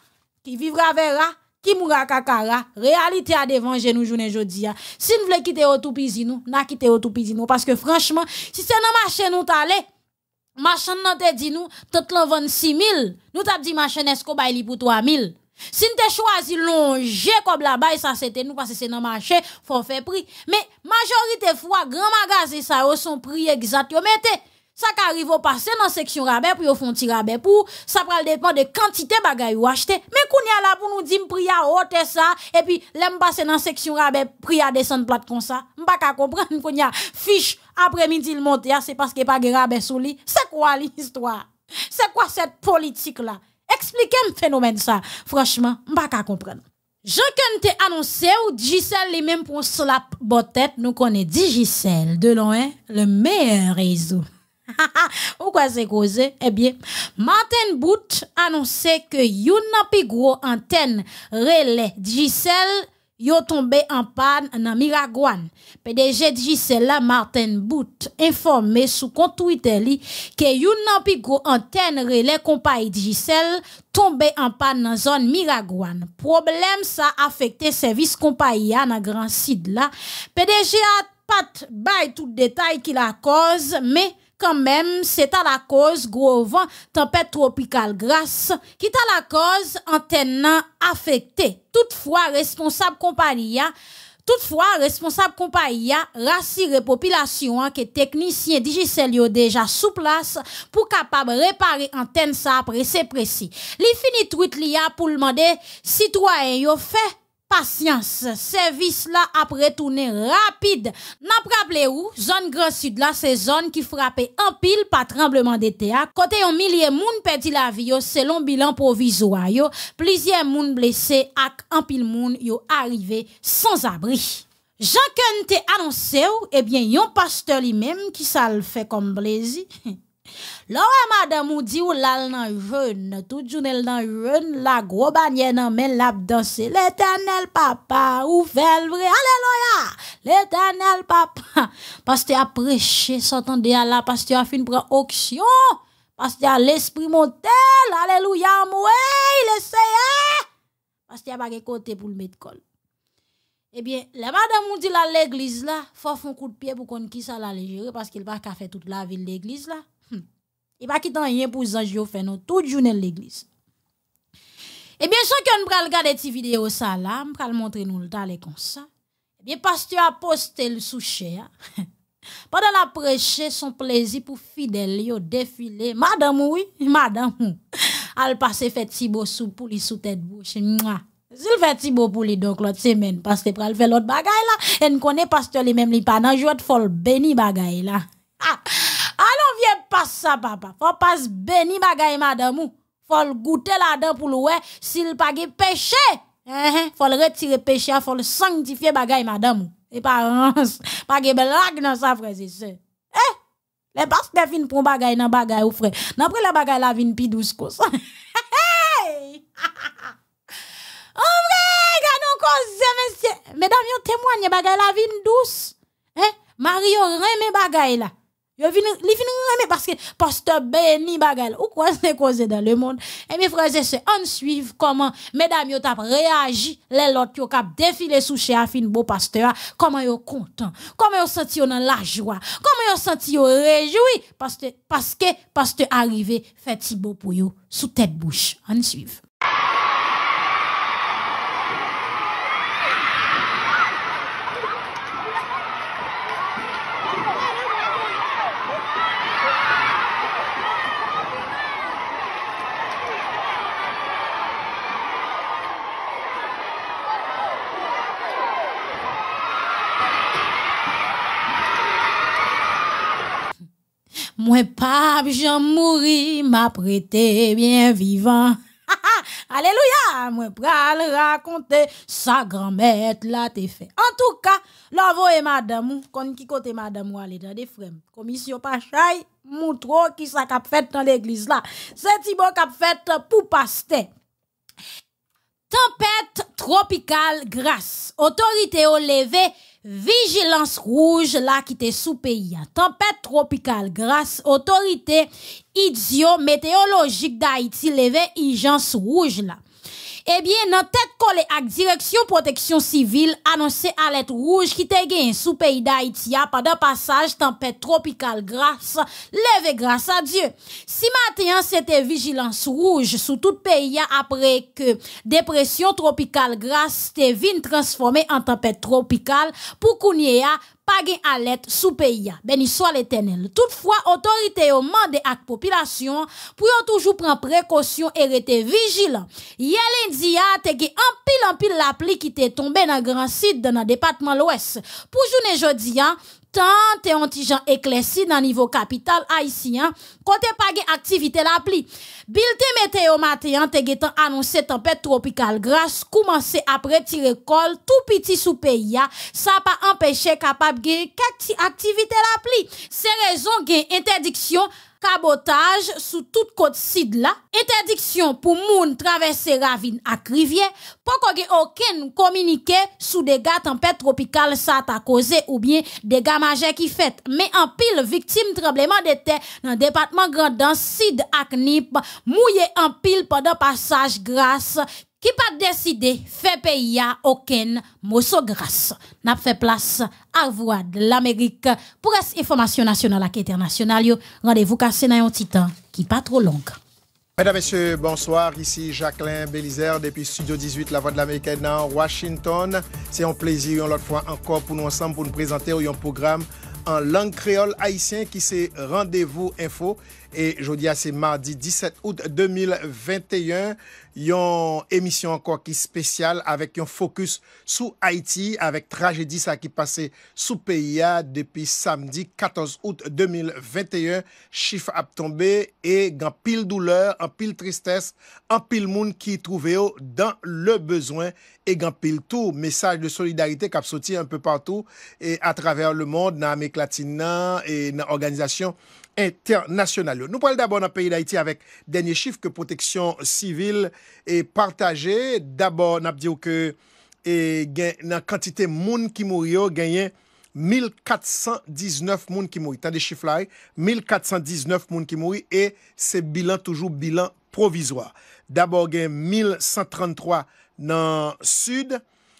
qui vivra verra qui mourra kakara, réalité à devant nous journée jodi Si nous voulons quitter autopisi nous, n'a quitter autopisi nous parce que franchement, si c'est dans marché nous t'allé, machin nan te dit nous, tout l'en vend 6000, nous t'a dit machin est-ce bay li pour 3000. Si nous te choisi longer comme la bail, ça c'était nous parce que c'est dans marché, faut faire prix. Mais majorité fois, grand magasin ça son prix exact, yo mettez ça qui arrive au passé dans section rabais pour font petit rabais pour ça pral dépend de quantité bagay ou acheter. Mais kounya là pour nous dire prix à haute ça et puis l'aime dans section rabais prix à descendre plate comme ça. M'pa ka comprendre kounya fiche après-midi le monte c'est parce que pas rabais sous lui c'est quoi l'histoire? C'est quoi cette politique là? Expliquez-moi phénomène ça. Franchement m'pa ka comprendre. Jean Ken te annoncé ou Giselle les mêmes pour slap botte nous connaît Giselle de loin le meilleur réseau Pourquoi c'est causé? Eh bien, Martin Boot annonçait que yon pi gros antenne relais Giselle yo tombé en panne dans Miragouane. PDG Giselle la Martin Boot informé sous compte Twitter li que yon pi gros antenne relais compagnie Giselle tombé en panne dans zone Miragouane. Problème ça affecté service compagnie dans grand site là. PDG a pas bay tout détail qui la cause mais quand même, c'est à la cause gros vent, tempête tropicale grasse, qui à la cause antenne affectée. Toutefois, responsable compagnie Toutefois, responsable compagnie a population hein, que technicien Digicel déjà sous place pour capable réparer antenne ça après c'est précis. Li fini tweet li a pour demander citoyen yo fait patience, service là après tourner rapide. N'a rappelé où? Zone Grand Sud c'est zone qui frappait en pile par tremblement de terre. Côté un millier moun perdu la vie selon bilan provisoire yo, plusieurs moun blessés ak en pile moun yo arrivé sans abri. Jean Ken te annoncé ou, eh bien yon pasteur lui-même qui ça le fait comme plaisir. Lore madame ou di ou lal nan jeune, tout journée nan jeune, la gros bannière nan men lap danse, l'éternel papa, ou fel vrai, alléluia, l'éternel papa. Pasteur a prêché, s'entendait à la pasteur a fin prend auction, pasteur a l'esprit montel, alléluia, moué, il essaye. Pasteur a pas côté pour le mettre col. Eh bien, la madame ou dit la l'église là, faut faire un coup de pied pour qu'on qui ça la gérer parce qu'il va faire toute la ville l'église là. Il va quitter rien pour zanj yo fait non toute journée l'église. Eh bien, chacun pral regarder ti vidéo ça là, pral montrer nous le talé comme ça. Eh bien, pasteur a posté le sous cher. Pendant la prêche, son plaisir pour fidèle yo défilé. Madame oui, madame. Al passe fait tibo sous pour li sous tête bouche. S'il fait tibo pour li donc l'autre semaine parce que pral fait l'autre bagay là, et connaît pasteur li même li pas nan joie de fol béni bagay là. Ah. Allons viens pas ça papa. Faut pas béni bagay madame ou. Faut le goûter là-dedans pour le s'il pas péché. Hein, faut le retirer péché, faut le sanctifier bagay madame ou. Et pas pas de blague dans ça frère c'est ça. Eh les pasteurs fin pour bagay nan bagay ou frère. N'après la bagay la vin pi douce comme ça. Mesdames, yo témoigne bagay la vin douce. Hein? Mario reme bagay là. Yo vin li fin reme parce que pasteur béni bagay. Ou quoi c'est causé dans le monde? Et mes frères et sœurs, on suive comment mesdames yo tap réagi. Les l'autres yo kap défilé sous chez fin beau pasteur. Comment yo content? Comment yo senti yo dans la joie? Comment yo senti yo réjoui? Parce que parce que pasteur arrivé fait ti beau pour yo sous tête bouche. On suive Moi pas j'en mourir, m'a prêté bien vivant. Alléluia, moi pral raconter sa grand-mère là t'es fait. En tout cas, l'envoie et madame, ou, kon qui côté madame ou aller dans des frères. Commission pas chay, moutro qui ça qu'a fait dans l'église là. C'est ti bon qu'a fait pour pasteur. Tempête tropicale grâce. Autorité au levé vigilance rouge là qui était sous pays. Tempête tropicale grâce autorité idio-météorologique d'Haïti levé urgence rouge là. Eh bien, dans tête collée avec direction protection civile annoncé alerte rouge qui te gagne sous pays d'Haïti pendant passage tempête tropicale grâce levé grâce à Dieu. Si matin c'était vigilance rouge sous tout pays après que dépression tropicale grâce te vin transformée en tempête tropicale pour kounye pas gen alerte sous pays. Béni soit l'éternel. Toutefois, autorité au mande ak population pour toujours prendre précaution et rester vigilant. Hier lundi a te gen en pile en pile la pluie qui te tombé dans grand site dans département l'ouest. Pour journée jodi an, tant et antijan éclairci dans niveau capital haïtien, côté pas gen activité la pluie. Bilte météo matin te getan annoncé tempête tropicale grâce commencer après tirer col tout petit sous pays a, ça pas empêché capable gen kak activité la pluie. C'est raison gen interdiction cabotage sous toute côte sud là, interdiction pour moun traverser ravine à rivière, pas qu'on aucun communiqué sous dégâts tempête tropicale ça t'a causé ou bien dégâts majeurs qui fait, mais en pile victime tremblement de terre dans le département Grand dans sud ak mouillé en pile pendant passage grâce qui pas décidé fait pays à aucun mosso grâce. N'a fait place à voix de l'Amérique pour information nationale et internationale. yo. Rendez-vous dans un petit temps qui pas trop long. Mesdames, Messieurs, bonsoir. Ici Jacqueline Bélizer depuis Studio 18, La Voix de l'Américaine dans Washington. C'est un plaisir, une autre fois encore, pour nous ensemble, pour nous présenter un programme en langue créole haïtien qui c'est Rendez-vous Info. E jodi a se mardi 17 out 2021, yon emisyon anko ki spesyal avek yon fokus sou Haiti avek tragedi sa ki pase sou peyi a depi samdi 14 out 2021. Chif ap tombe e gan pil douleur, an pil tristesse, an pil moun ki trouve yo dan le bezwen e gan pil tou. Mesaj de solidarite kap soti an pe partou e a traver le moun nan Amerik Latina e nan organizasyon internationaux. Nous parlons d'abord dans le pays d'Haïti avec dernier chiffre que protection civile est partagée. D'abord, nous dit que dans la quantité de monde qui mourir, oh, gagné 1419 moun ki mouri. Tan de chif la e, 1419 moun ki mouri e se bilan toujou bilan provizwa. Dabor gen 1133 nan sud,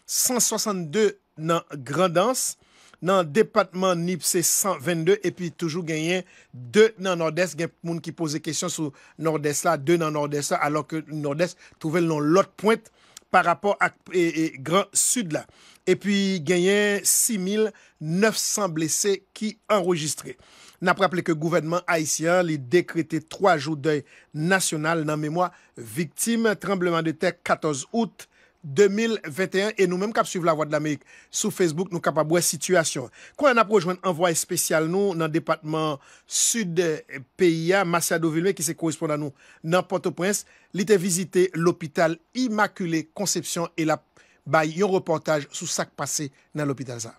162 nan grandans, nan depatman NIP se 122 epi toujou genyen 2 nan Nord-Est. Gen moun ki pose kesyon sou Nord-Est la 2 nan Nord-Est la alor ke Nord-Est touvel nan lot pointe par rapport ak e, e, Grand Sud la epi genyen 6900 blese ki enregistre N ap rappele ke gouvernement Haitien li dekrete 3 jou dèy nasyonal nan mèmoa viktim trembleman de terre 14 out 2021 et nous-mêmes cap suivre la voix de l'Amérique sur Facebook nous capable voir situation. Quand on a rejoint envoyé spécial nous dans le département sud PIA Massado Vilme qui se correspond à nous dans Port-au-Prince, il était visité l'hôpital Immaculée Conception et la bail un reportage sur ça qui passé dans l'hôpital ça.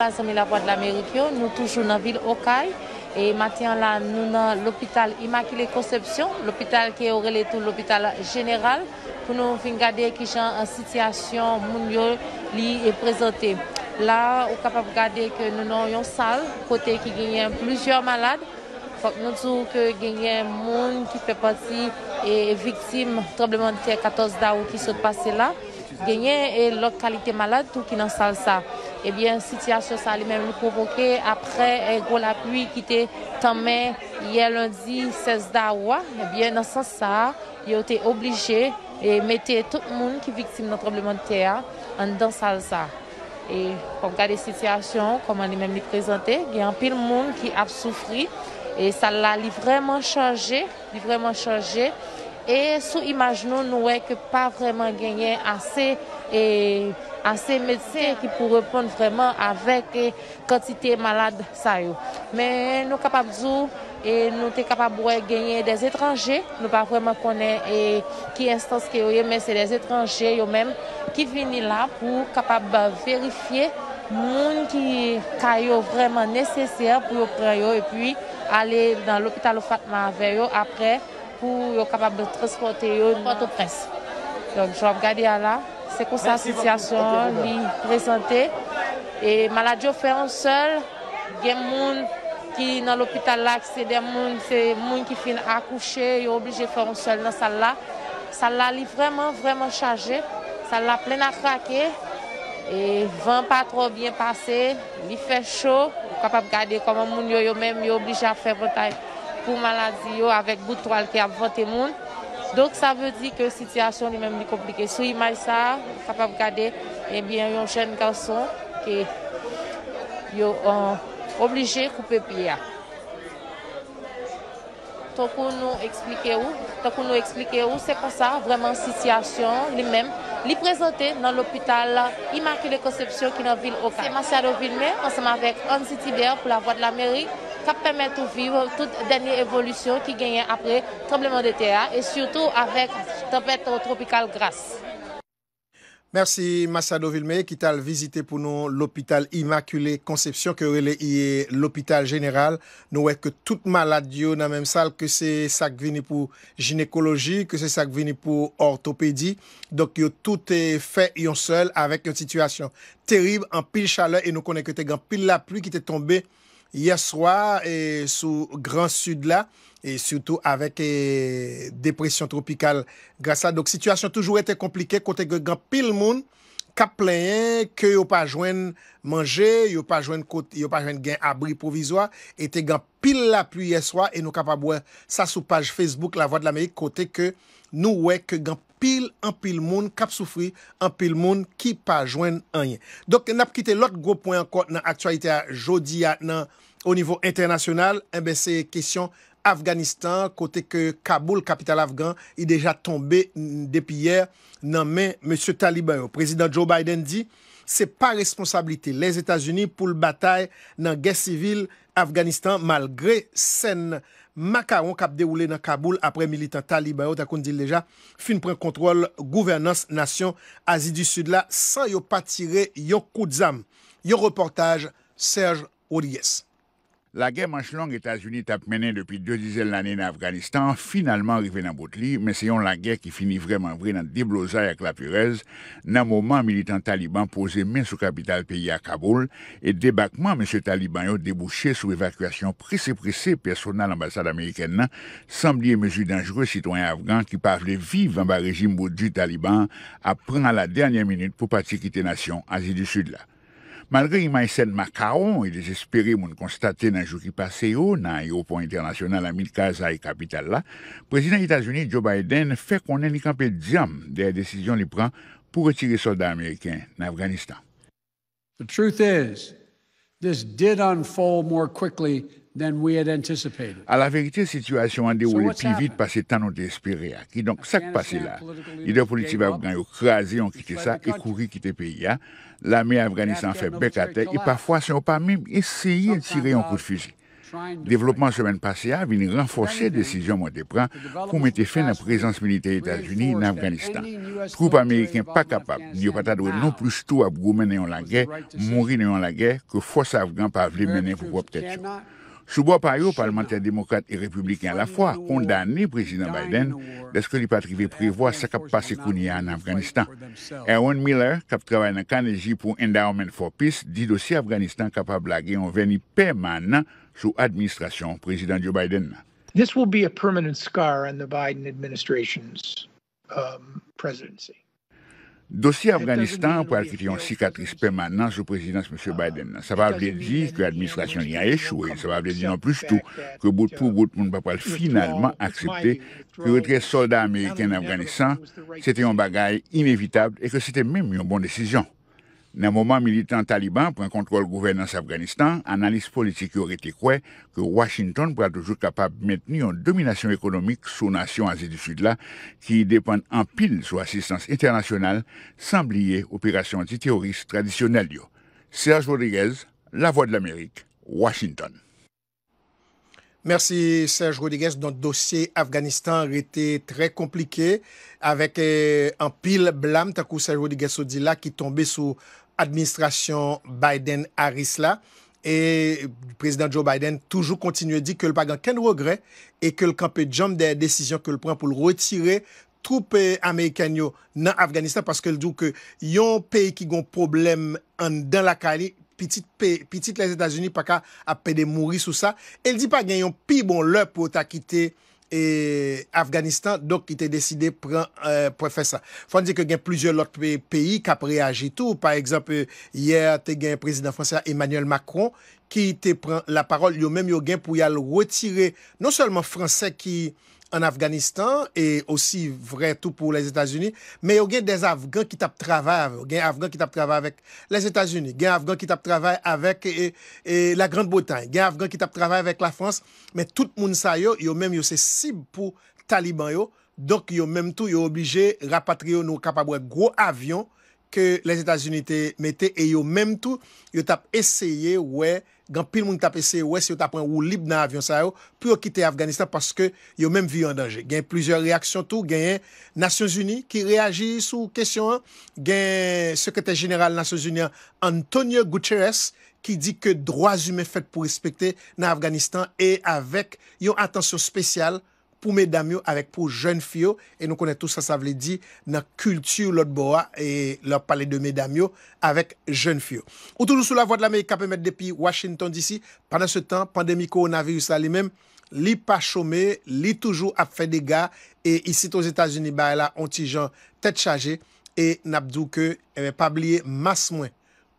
la voix de l'Amérique, nous toujours dans la ville Okaï. E matin la nou nan l'opital Immaculée Conception, l'opital ki e orele tou l'opital general, pou nou fin gade ki jan an sityasyon moun yo li e prezante. La, ou kapap gade ke nou nan yon sal, kote ki genyen plouzyor malade, fok nou tou ke genyen moun ki fe pati e viktim tremblemente 14 da ou ki sot pase la, genyen e lot kalite malade tou ki nan sal sa. Ebyen, sityasyon sa li men li provoke apre e gwo la pwi ki te tanmen ye lundi 16 da ou, ebyen nan san sa, yo te oblije e mette tout moun ki viktim nan tremblemente a an dan sal sa. E kon gade sityasyon, koman li men li prezante, gen pil moun ki ap soufri, e sal la li vreman chanje, li vreman chanje, e sou imaj nou nou e ke pa vreman genyen ase ase medse ki pou repon vreman avek kantite malade sa yo. Men nou kapap zou E nou te kapabouwe genye des etranje, nou pa vreman konen ki instans ki yo ye, men se des etranje yo men ki vini la pou kapab verifiye moun ki kayo vreman neseser pou yo preyo e pi ale dan l'Hopital Fatma aveyo apre pou yo kapab transporte yo nou pato pres. Donk jom gade ya la, se kon sa sityasyon li prezante e maladyo fe an sol gen moun ki nan l'opital la, ki se den moun, se moun ki fin akouche, yo oblije fè an sol nan sal la. Sal la li vreman, vreman chaje. Sal la plen a krake, e van pa tro bien pase, li fè chou, kapap gade koman moun yo yo men, yo oblije a fè votay pou maladi yo, avèk boutoual ki ap vote moun. Dok sa vè di ke sityasyon li men li komplike. Sou imay sa, kapap gade, ebyen yon chen gason, ki yo an Oblije koupe piya. Tokou nou explike ou, tokou nou explike ou, se kon sa, vreman sityasyon li men, li prezante nan l'opital Imakile Koncepsyon ki nan vil Oka. Se Masiado Vilme, anseman vek Anzi Tiber pou la Voix de la Mairie, kap pemet ou vive tout denye evolusyon ki genyen apre trembleman de teya, e surtout avek tempete tropical grasse. Mersi Masado Vilme ki tal vizite pou nou l'Hopital Immaculée Conception ke rele yé l'Hopital Général. Nou wè ke tout malade yo nan menm sal ke se sak vini pou ginekologi, ke se sak vini pou ortopedi. Dok yo tout e fè yon sel avèk yon situasyon terib an pil chale e nou konen ke te gan pil la plu ki hier soir et sous Grand Sud là et surtout avec et, dépression tropicale grâce à donc situation toujours était compliquée côté que grand pile monde cap plein que yo pas joindre manger yo pas joindre côté yo pas joindre gain abri provisoire était grand pile la pluie hier soir et nous capable ça sur page Facebook la voix de l'Amérique côté que nous ouais que grand pil an pil moun kap soufri, an pil moun ki pa jwen anyen. Dok nap kite lot gwo pwen ankot nan aktualite a jodi a nan o nivou internasyonal, enbe eh se kesyon Afganistan, kote ke Kaboul, kapital Afgan, i deja tombe depi yer nan men M. Taliban. Prezident Joe Biden di, se pa responsabilite les Etats-Unis pou l batay nan gen sivil Afganistan malgre sen Afganistan. makaron kap deroule nan Kaboul apre militant taliban yo ta kon dil deja fin pren kontrol gouvernance nasyon Azi du Sud la san yo patire yon kou d'zam. Yon reportaj Serge Ories. La guerre manche longue États-Unis t'a mené depuis deux dizaines d'années en Afghanistan, finalement arrivé dans Botli, mais c'est la guerre qui finit vraiment vrai dans déblosaille avec la pureuse, dans moment militant taliban posé main sur capitale pays à Kaboul, et débarquement monsieur taliban a débouché sous évacuation pressée pressée personnel l'ambassade américaine, sans oublier mesures dangereuses citoyens afghans qui peuvent vivre en bas régime du taliban, à prendre à la dernière minute pour partir quitter nation Asie du Sud là. Malgre Imaysen Makaron, il desespere moun konstate nan jou ki pase yo nan aéropon internasyonal Amilkaza e kapital la, prezident Etats-Unis Joe Biden fè konen li kampe diam de la desisyon li pran pou retire soldat Ameriken nan Afganistan. The truth is, this did unfold more quickly A la verite, situasyon an de ou le pi vit pase tan nou te espere a. Ki donk sak pase la. Lider politiv afgan yo krasi yon kite sa e kouri kite peyi a. L'armée Afghanistan fait bec à terre et parfois, si on pas même essayé de tirer un coup de fusil. Devlopman semen pase a vini renforse desisyon mwote pran pou mette fe nan prezans milite Etats-Unis nan Afganistan. Troupe Ameriken pa kapab, diyo pata dwe non plus tou ap gou menen yon la gè, mouri nan yon la gè, ke fos Afgan pa avle menen pou wop tèt yo. Soubo Payo, parlementer demokrate et republikan la fwa, kondane prezident Biden deske li patrive prevoa sa kap pase kouniya an Afganistan. Erwin Miller, kap travay nan Kaneji pou Endowment for Peace, di dosi Afganistan kap a blage yon veni permanent sou administrasyon prezident Joe Biden. This will be a permanent scar on the Biden administration's um, presidency. Dosye Afganistan pou akite yon sikatris permanent sou prezidans M. Biden. Sa va vle di ke administrasyon li a echoué. Sa va vle di nan plus tou ke bout pou bout moun pa pal finalman aksepte ke retre soldat Ameriken Afganistan, se te yon bagay inévitable e ke se te mèm yon bon desisyon. Nan mouman militant Taliban pren kontrol gouvernance Afganistan, analis politik yo rete kwe ke Washington pou a toujou kapab metni yon dominasyon ekonomik sou nasyon Azi du Sud la ki depan an pil sou asistans internasyonal san bliye operasyon antiterorist tradisyonel yo. Serge Rodriguez, La Voix de l'Amérique, Washington. Merci Serge Rodriguez. Don dosye Afganistan rete tre komplike avek an euh, pil blam takou Serge Rodriguez so di la ki tombe sou administrasyon Biden-Harris la, e prezident Joe Biden toujou kontinue di ke l pa gan ken regre, e ke l kanpe jom de desisyon ke l pran pou l retire troupe Amerikanyo nan Afganistan, paske l djou ke yon peyi ki gon problem an dan la kali, pitit les Etats-Unis pa ka apè de mouri sou sa, el di pa gen yon pi bon lè pou ta et Afghanistan, donc il était décidé prendre euh, pour faire ça. Faut dire que y a plusieurs autres pays qui ont réagi tout. Par exemple, hier, il y a un président français, Emmanuel Macron, qui te prend la parole, il y a même eu gain pour y aller retirer non seulement français qui en Afghanistan et aussi vrai tout pour les États-Unis. Mais il y a des Afghans qui tapent travail, il y a des Afghans qui tapent travail avec les États-Unis, il y a des Afghans qui tapent travail avec et, et la Grande-Bretagne, il y a des Afghans qui tapent travail avec la France. Mais tout le monde sait, il y a même ces cibles pour les talibans. Yo. Donc, il y a même tout, il obligé de rapatrier nos capables gros avions que les États-Unis mettaient et ils ont même tout, ils ont essayé ouais, gan pil moun tape se wè si yo tapen ou lib nan avyon sa yo, pou yo kite Afganistan paske yo menm vi yon danje. Gen plusieurs reaksyon tou, gen Nasyons Unis ki reagi sou kesyon an, gen sekretèr general Nasyons Unis Antonio Guterres ki di ke droaz humen fèt pou respekte nan Afganistan e avèk yon atensyon spesyal pou medam yo avèk pou jen fiyo, e nou konè tout sa sa vle di nan kultur lot bo a, e lor pale de medam yo avèk jen fiyo. Ou toujou sou la voie de l'Amerik kapè mèd depi Washington d'ici, panan se tan, pandemi koronavirus la li mèm, li pa chome, li toujou ap fè dega, e isi ton Etats-Unis ba la ontijan tèt chaje, e nabdou ke, e mè pabliye mas mwen,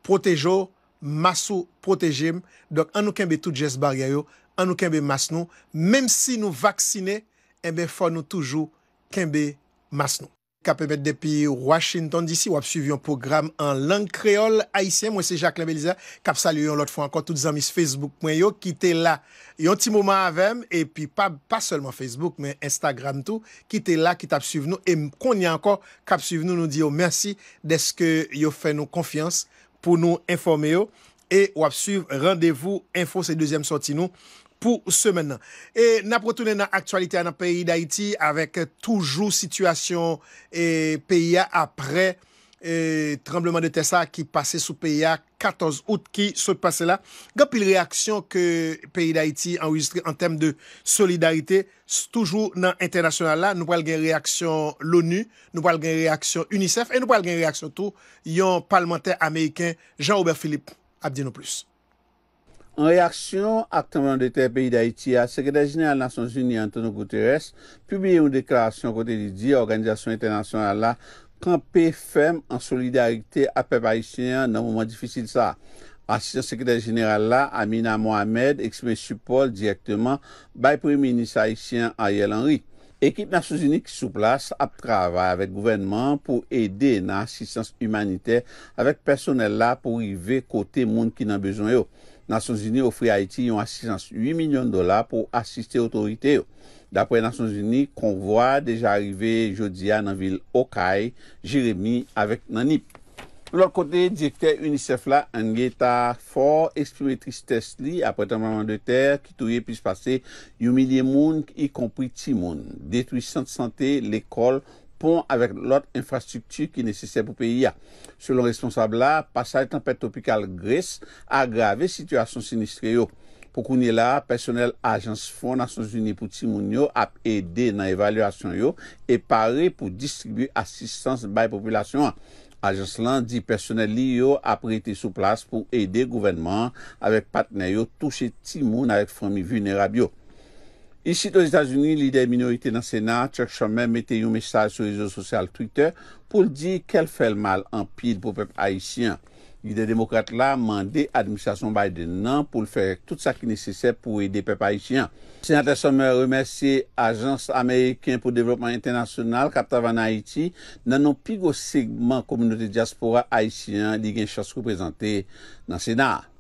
protejo, masou protejem, dok an nou kenbe tout jes barya yo, an nou kenbe mas nou, mèm si nou vaksine, ebe fò nou toujou kenbe mas nou. Ka pebet depi Washington disi wap suivi yon program an lang kreol haisyen. Mwen se Jacques Labeliza kap sali yon lot fwa ankon tout zamis Facebook. Mwen yo ki te la yon ti mouman avem e pi pa, pa selman Facebook men Instagram tou ki te la ki tap suiv nou e kon yon ankon kap suiv nou nou di yo mersi deske yo fè nou konfians pou nou informe yo. E wap suiv randevou info se deuxième sorti nou pou semen nan. E nap retounen nan aktualite an nan peyi d'Haïti avèk toujou situasyon e peyi a apre e, trembleman de Tessa ki pase sou peyi a 14 out ki sot pase la. Gan pil reaksyon ke peyi d'Haïti enregistre an tem de solidarite toujou nan internasyonal la. Nou pral gen reaksyon l'ONU, nou pral gen reaksyon UNICEF, e nou pral gen reaksyon tou yon parlementer Ameriken Jean-Aubert Philippe. Abdi nou plus. En reaksyon ak tremblan de ter peyi d'Haïti a, Sekretary General Nations Unie Antonio Guterres publie yon deklarasyon kote li di Organizasyon Internasyonal la kampe fem an solidarite apèp Haïtien nan mouman difisil sa. Asisyon Sekretary General la, Amina Mohamed, eksime support direktman bay Premier Ministre Haïtien Ariel Henry. Ekip Nations Unie ki sou plas ap travay avèk gouvenman pou ede nan asistans humanitè avèk personel la pou rive kote moun ki nan bezon yo. Nasyon Zini ofri Haiti yon asistans 8 milyon dola pou asiste otorite yo. Dapre Nasyon Zini, konvoi deja arrive jodia nan vil Okay, Jeremy avèk Nanip. Lòl kote, direkter UNICEF la, Ange ta for eksprime tristes li apre tanman de ter ki touye pis pase yon milye moun, yi kompri ti moun. Detwi sante sante, l'ekol, pon avèk lot infrastruktur ki nesesè pou peyi ya. Selon responsable la, pasaj tempèd topikal Gres agrave situasyon sinistre yo. Pou kounye la, personel Ajans Fond Nasyons Unie pou Timoun yo ap ede nan evalwasyon yo e pare pou distribu asistans bay populasyon an. Ajans lan di personel li yo ap rete sou plas pou ede gouvenman avèk patnen yo touche Timoun avèk fami vunerab yo. Isi dos Etats-Unis, lider minorite nan Senat, Chuck Schumer mette yon mesaj sou rezo sosyal Twitter pou l di kel fel mal an pil pou pep Haitien. Lider demokrate la mande administrasyon Biden nan pou l fè tout sa ki nesesè pou ede pep Haitien. Senatè Schumer remersi Ajans Amerikien pou Devlopman Internasyonal kaptav an Haiti nan nou pigo segman kominote diaspora Haitien li gen chas reprezentè nan Senat.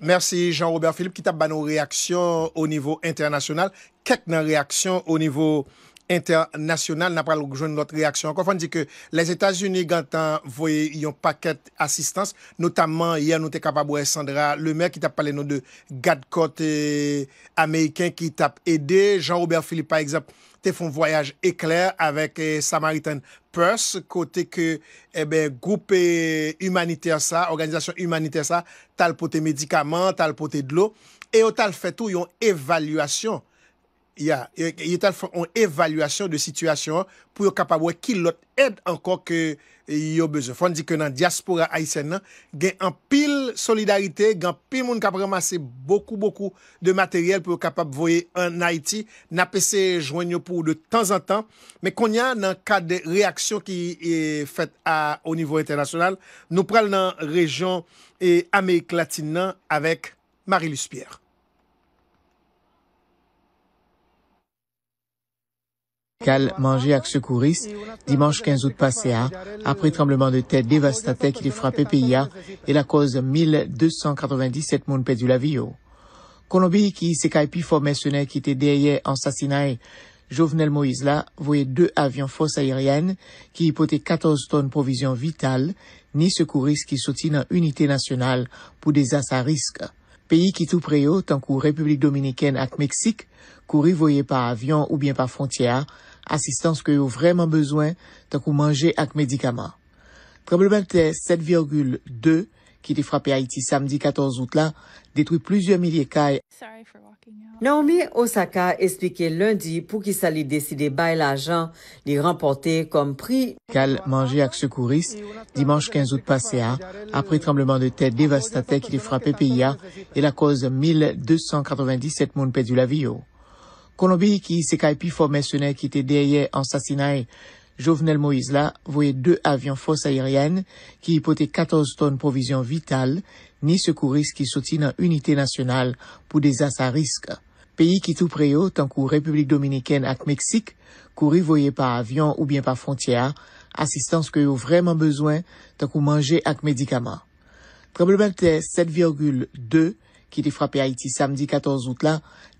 Merci Jean-Robert Philippe ki tap ban nou reaksyon o nivou internasyonal. Kek nan reaksyon o nivou internasyonal nan pral ou joun lot reaksyon. Kon fon di ke les Etats-Unis gantan voye yon paket asistans, notaman yon nou te kapabou e Sandra Lemaire ki tap pale nou de gad kote euh, Ameriken ki tap ede. Jean-Robert Philippe par exemple te fon voyaj ekler avèk eh, Samaritan Purse, kote ke eh ben, goupe eh, humanitèr sa, organizasyon humanitèr sa, tal pote medikaman, tal pote dlo, e yo tal fè tou yon evalüasyon ya, yon tal fon an evalwasyon de situasyon pou yon kapabwe ki lot ed ankon ke yon bezon. Fon di ke nan diaspora Haitien nan, gen an pil solidarite, gen pil moun kap ramase boku boku de materyel pou yon kapab voye an Haiti, na pese jwen yo pou de tan an tan, men kon ya nan ka de reaksyon ki e fet a o nivou internasyonal, nou pral nan rejon e Amerik Latine nan avek Marie-Luce Pierre. kal manje ak sekouris dimanche 15 out pase a apre trembleman de tèd devastate ki li frape PIA e la koz 1297 moun pedu la viyo. Oh. Kolombi ki se kay pi fò mèsyonè ki te deye ansasinae Jovenel Moïse la voye 2 avyon fòs ayeryen ki hipote 14 ton provizyon vital ni sekouris ki soti nan unité nasyonal pou desas a risk. Peyi ki tou preyo oh, tankou Republik Dominikèn ak Meksik kouri voye pa avyon ou bien pa fontyèr asistans ke yo vreman bezwen tankou manje ak medikaman. Treblemente 7,2 ki te frape Haiti samdi 14 out la, detwi plouzyon milye kay. Naomi Osaka esplike lundi pou ki sa li deside bay la jan li remporte kom pri. Kal manje ak sekouris, dimanche 15 out pase a, apre trembleman de tèd devastate ki te frape piya e la koz 1297 moun pedi la Kolombi ki se kay pi fò mensyonè ki te derye ansasinay Jovenel Moïse la voye 2 avyon fòs ayeryen ki ipote 14 ton provizyon vital ni sekouris ki soti nan unitè nasyonal pou dezas a risk. Peyi ki tou preyo tankou Republik Dominikèn ak Meksik kouri voye pa avyon ou bien pa fontyè asistans ke yo vreman bezwen tankou manje ak medikaman. Treblemente 7,2 ki te frape Haiti samdi 14 out la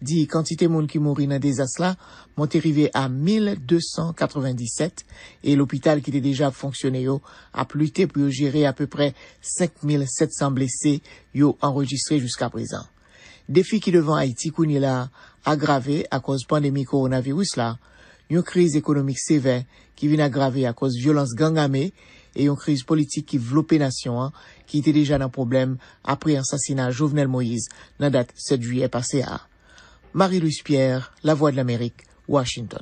di kantite moun ki mouri nan dezas la, moun te rive a 1297 e l'opital ki te deja fonksyone yo ap lute pou yo jere a peu pre 5700 blese yo enregistre jusqu'a prezan. Defi ki devan Haiti kouni la agrave a koz pandemi koronavirus la, yon kriz ekonomik seve ki vin agrave a koz violans gangame e yon kriz politik ki vlope nasyon an, ki ite deja nan problem apre ansasina Jovenel Moïse nan dat 7 juye pase a. Marie-Louise Pierre, La Voix de l'Amérique, Washington.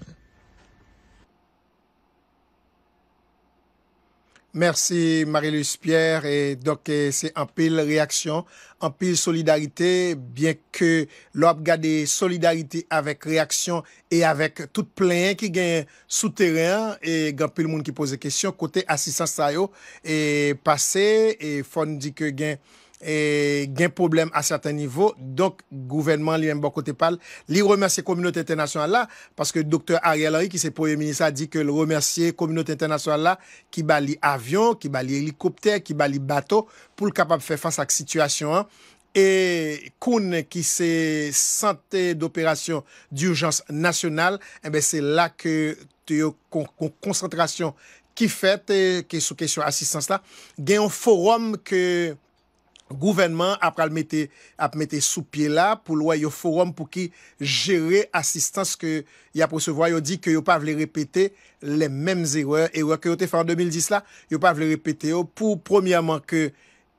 Merci Marie-Louise Pierre et donc eh, c'est un pile réaction, un pile solidarité bien que l'op gade solidarité avec réaction et avec tout plein qui gagne souterrain et gagne pile monde qui pose question côté assistance ça yo et passé et fon dit que gagne E gen problem a certain nivou. Donk, gouvenman li men bon kote pal, li remerse Komunote Internasyonal la, paske Dr. Ariel Henry ki se pouye ministra di ke li remerse Komunote Internasyonal la, ki ba li avyon, ki ba li helikopter, ki ba li bato, pou l kapab fè fans ak situasyon an. E Koun ki se Santé d'Opération d'Urgence Nationale, ebe se la ke te yo kon, kon, konsentrasyon ki fète, eh, ke sou kesyon asistans la, gen yon forum ke gouvernement ap pral mette, ap mette sou pie la pou lwa yo forum pou ki jere asistans ke ya posevoy yo di ke yo pa vle repete le menm zerwe erwe ke yo te fe en 2010 la, yo pa vle repete yo. Pou premiyaman ke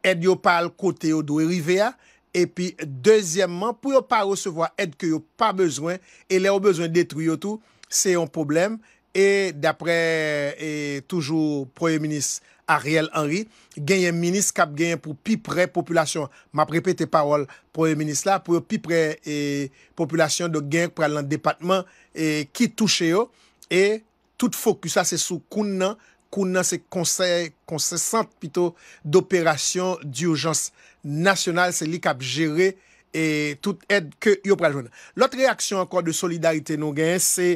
ed yo pal kote yo do e rive ya epi dezyemman pou yo pa resevoy ed ke yo pa bezwen e le yo bezwen detri yo tou, se yon problem E dapre e, toujou proye minis Ariel Henry, genyen minis kap genyen pou pi pre populasyon. Ma prepete parol proye minis la pou pi pre e, populasyon do genyen pral nan depatman e, ki touche yo. E tout fokus sa se sou koun nan, koun nan se konsey, konsey sant pito d'operasyon d'urjans nasyonal se li kap jere e tout ed ke yo pral joun. Lot reaksyon ankon de solidarite nou genyen se...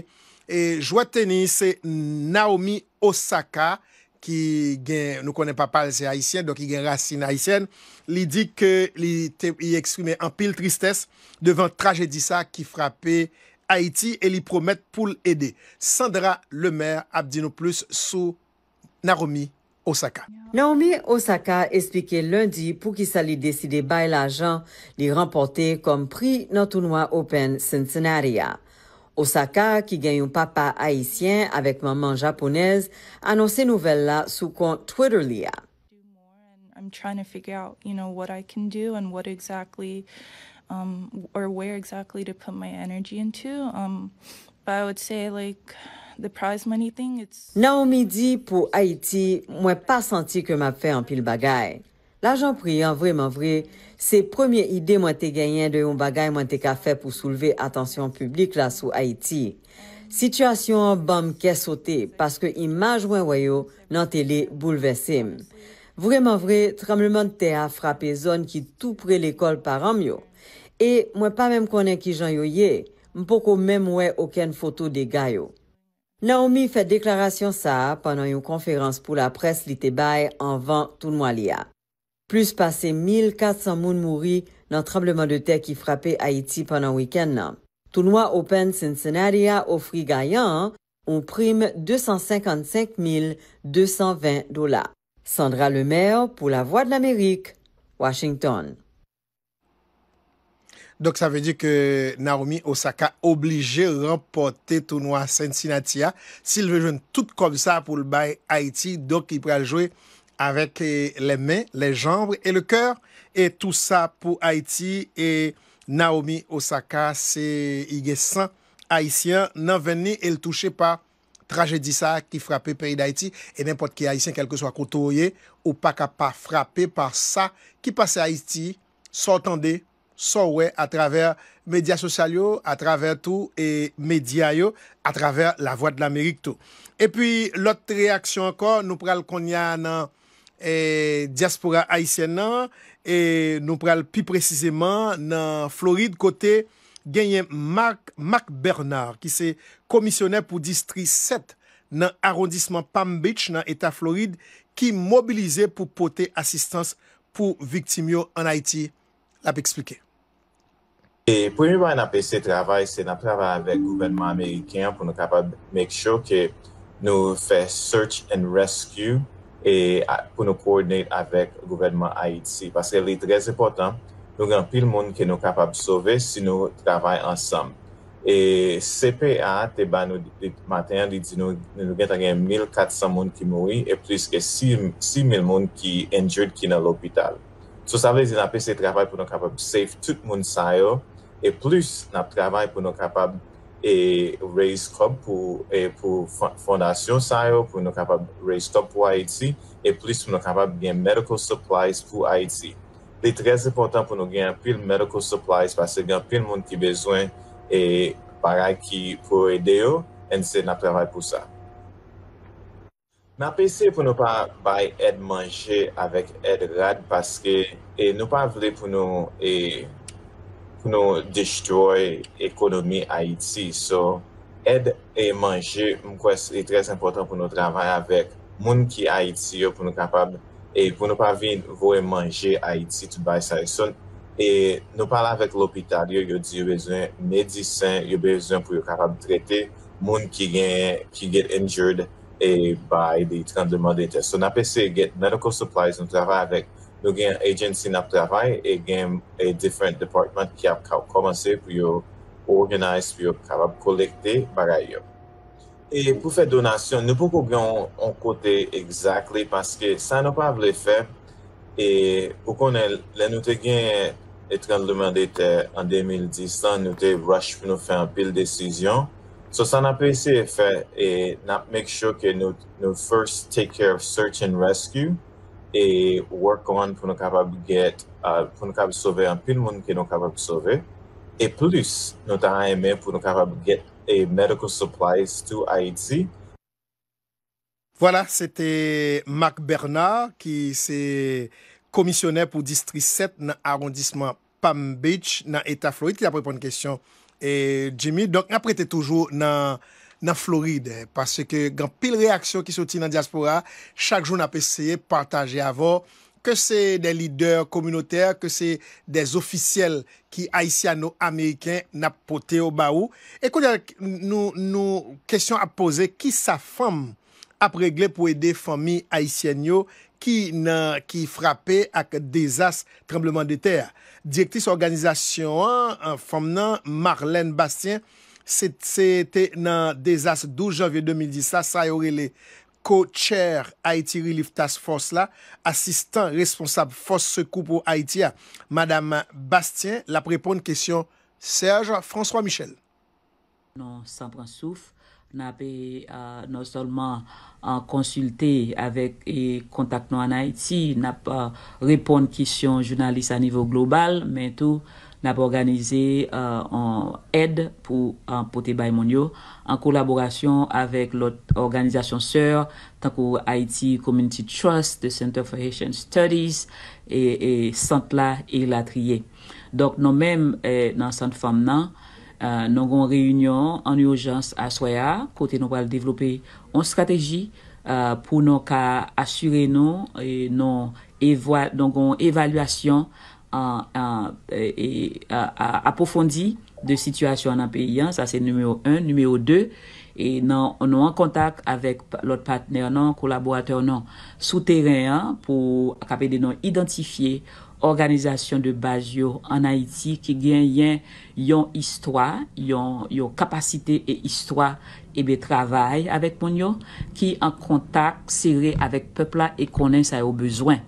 E jwa tenis se Naomi Osaka ki gen, nou konen papal se Haitien, do ki gen racine Haitienne, li di ke li te, y eksprime an pil tristesse devan tragedi sa ki frape Haiti e li promet pou l'ede. Sandra Lemaire ap di nou plus sou Naomi Osaka. Naomi Osaka esplike lundi pou ki sa li deside bay l'ajan li remporte kom pri nan tournoi Open Cincinnati a. Osaka, ki gen yon papa Haitien avek maman Japonez, anonse nouvel la sou kont Twitter li a. I'm trying to figure out, you know, what I can do and what exactly, um, or where exactly to put my energy into. Um, but I would say, like, the prize money thing, it's... Naomi di pou Haiti, mwen pa santi ke ma fe an pil bagay. L'ajan priyan vreman vre, se premye ide mwen te genyen de yon bagay mwen te ka fe pou souleve atensyon publik la sou Haiti. Sityasyon bam ke sote, paske imaj mwen wayo nan tele boulevesim. Vreman vre, trembleman te a frape zon ki tou pre l'ekol param yo. E mwen pa menm konen ki jan yo ye, mpoko menm wè oken foto de gayo. Naomi fè deklarasyon sa panan yon konferans pou la pres li te bay anvan tout mwa li a. Plus pase 1400 moun mouri nan trembleman de ter ki frape Haiti panan wiken nan. Tournoi Open Cincinnati a ofri gayan an prime 255 220 dola. Sandra Lemaire pou la Voix de l'Amérique, Washington. Donc, ça veut dire que Naomi Osaka obligé remporter tournoi Cincinnati s'il veut jouer tout comme ça pour le bail Haïti. Donc, il pourra jouer avec euh, les mains, les jambes et le cœur. Et tout ça pour Haïti. Et Naomi Osaka, c'est Ige 100 Haïtiens n'en venaient et le touchaient pas. Tragédie ça qui frappait le pays d'Haïti. Et n'importe qui Haïtien, quel que soit côté, ou pas capable frappé par ça qui passait à Haïti, s'entendait, s'ouait à travers médias sociaux, à travers tout, et médias, à travers la voix de l'Amérique tout. Et puis, l'autre réaction encore, nous pral qu'on y a nan E diaspora haisyen nan, e, nou pral pi precizeman nan Floride kote genyen Mark, Mark Bernard ki se komisyoner pou distri 7 nan arondisman Palm Beach nan Eta Floride ki mobilize pou pote asistans pou viktim yo an Haiti. La pe eksplike. E, Premi ba nan apè se travay, se nan travay avek gouvenman Ameriken pou nou kapab make sure ke nou fe search and rescue e, pou nou koordinate avèk gouvernement Haiti. Paske li trez epotan, nou gen pil moun ki nou kapab sove si nou travay ansam. E CPA te ba nou dit maten, li di nou, nou gen ta gen 1,400 moun ki moui e plus ke 6,000 moun ki injured ki nan l'opital. So sa vle di nan pe se travay pou nou kapab save tout moun sayo e plus nan travay pou nou kapab e raise crop pou, e, pou fondasyon sa yo, pou nou kapab raise crop pou Haiti, e plis pou nou kapab gen medical supplies pou Haiti. Li trez important pou nou gen apil medical supplies, pase gen apil moun ki bezwen e paray ki pou ede yo, en se na travay pou sa. Na pese pou nou pa bay ed manje avèk ed rad, paske e, nou pa vle pou nou... E, pou nou destroy ekonomi Haiti. So, ed e manje mkwes e trez important pou nou travay avèk moun ki Haiti yo pou nou kapab e pou nou pa vin vou e manje Haiti tout bay sa. So, e nou pala avèk l'opital yo, yo di yo bezwen medisen, yo bezwen pou yo kapab trete moun ki gen, ki get injured e bay di trembleman de te. So, na pe se get medical supplies, nou travay avèk nou gen agency nap travay e gen a different department ki ap komanse pou yo organize pou yo kapab kolekte bagay yo. E nou pou kote exactly paske sa nou pa vle fe e pou konen le nou te gen etran demande te an 2010 lan nou te rush pou nou desisyon. So sa nap ese fe e nap make sure ke nou first take care of search and rescue e work on pou nou kapab get, uh, pou nou kapab sove an pil moun ki nou kapab sove. E plus, nou ta an eme pou nou kapab get e medical supplies to Haiti. Voilà, c'était Marc Bernard qui c'est komisyonè pou District 7 dans l'arrondissement Palm Beach nan Eta Floride ki apre pon kèsyon une question. Et Jimmy, donc après t'es toujours dans... nan Floride. Pase ke gan pil reaksyon ki soti nan diaspora, chak joun ap eseye partaje avon ke se de lider komunoter, ke se de ofisyel ki Haitiano-Ameriken nap pote ou ba ou. E kou diya nou, nou kesyon ap pose, ki sa fam ap regle pou ede fami Haitiano ki, nan, ki frape ak dezas trembleman de ter. Direktris organizasyon an, an fam nan Marlène Bastien, sete nan desas 12 janvye 2010 la, sa yore le co-chair Haiti Relief Task Force la, asistan responsable Force Sekou pou Haiti ya, Madame Bastien, la prepon kèsyon Serge François Michel. Non, san pran souf, nan pe uh, non solman uh, konsulte avèk e kontak nou an Haiti, nan pa uh, repon kèsyon jounalist an nivou global, men tou, N ap organize euh, an ed pou an pote bay moun yo, an kolaborasyon avek lot organizasyon sèr, tankou Haiti Community Trust, the Center for Haitian Studies, e Santla e Latriye. Dok nou menm eh, nan Sant Femme nan, Uh, nou gon reyunyon an urjans aswaya kote nou pal devlope an strategi uh, pou nou ka asyre nou e nou, nou gon evalwasyon E, e, apofondi de situasyon nan peyi an, sa se numeo 1, numeo 2, e nan, nou an kontak avek lot patner nan, kolaborateur nan, sou teren an, pou akapede nan identifiye organizasyon de baz yo an Haiti ki gen yen yon histwa, yon, yon kapasite e histwa ebe travay avek moun yo, ki an kontak sere avek pepla e konen sa yo bezwen.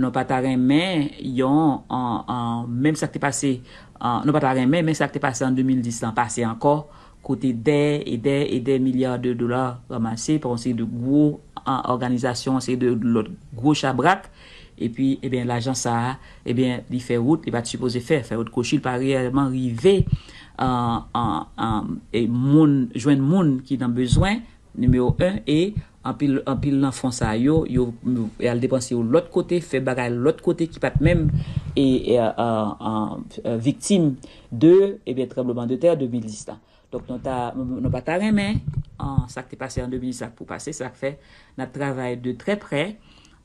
nou pata remen yon an, an menm sa ki te pase, nou pata remen menm sa ki te pase an 2010 lan pase anko, kote de, e de, e de milyar de dolar ramase pon se de gwo an organizasyon, se de lot gwo chabrak, e pi e eh ben l'ajan sa, e eh ben li fe wout, li bat suppose fe, fe wout koshil pa realman rive an, an, an, e moun, jwen moun ki nan bezwen, numeo 1, e anpil, anpil nan fonsa yo, yo al depanse yo lot kote, fe bagay lot kote ki pat menm e, e viktim de ebe trembleman de ter 2010 tan. Donk nou, ta, nou pa ta remen, an, sa ki te pase an 2010 la pou pase, sa ki fe na travay de tre pre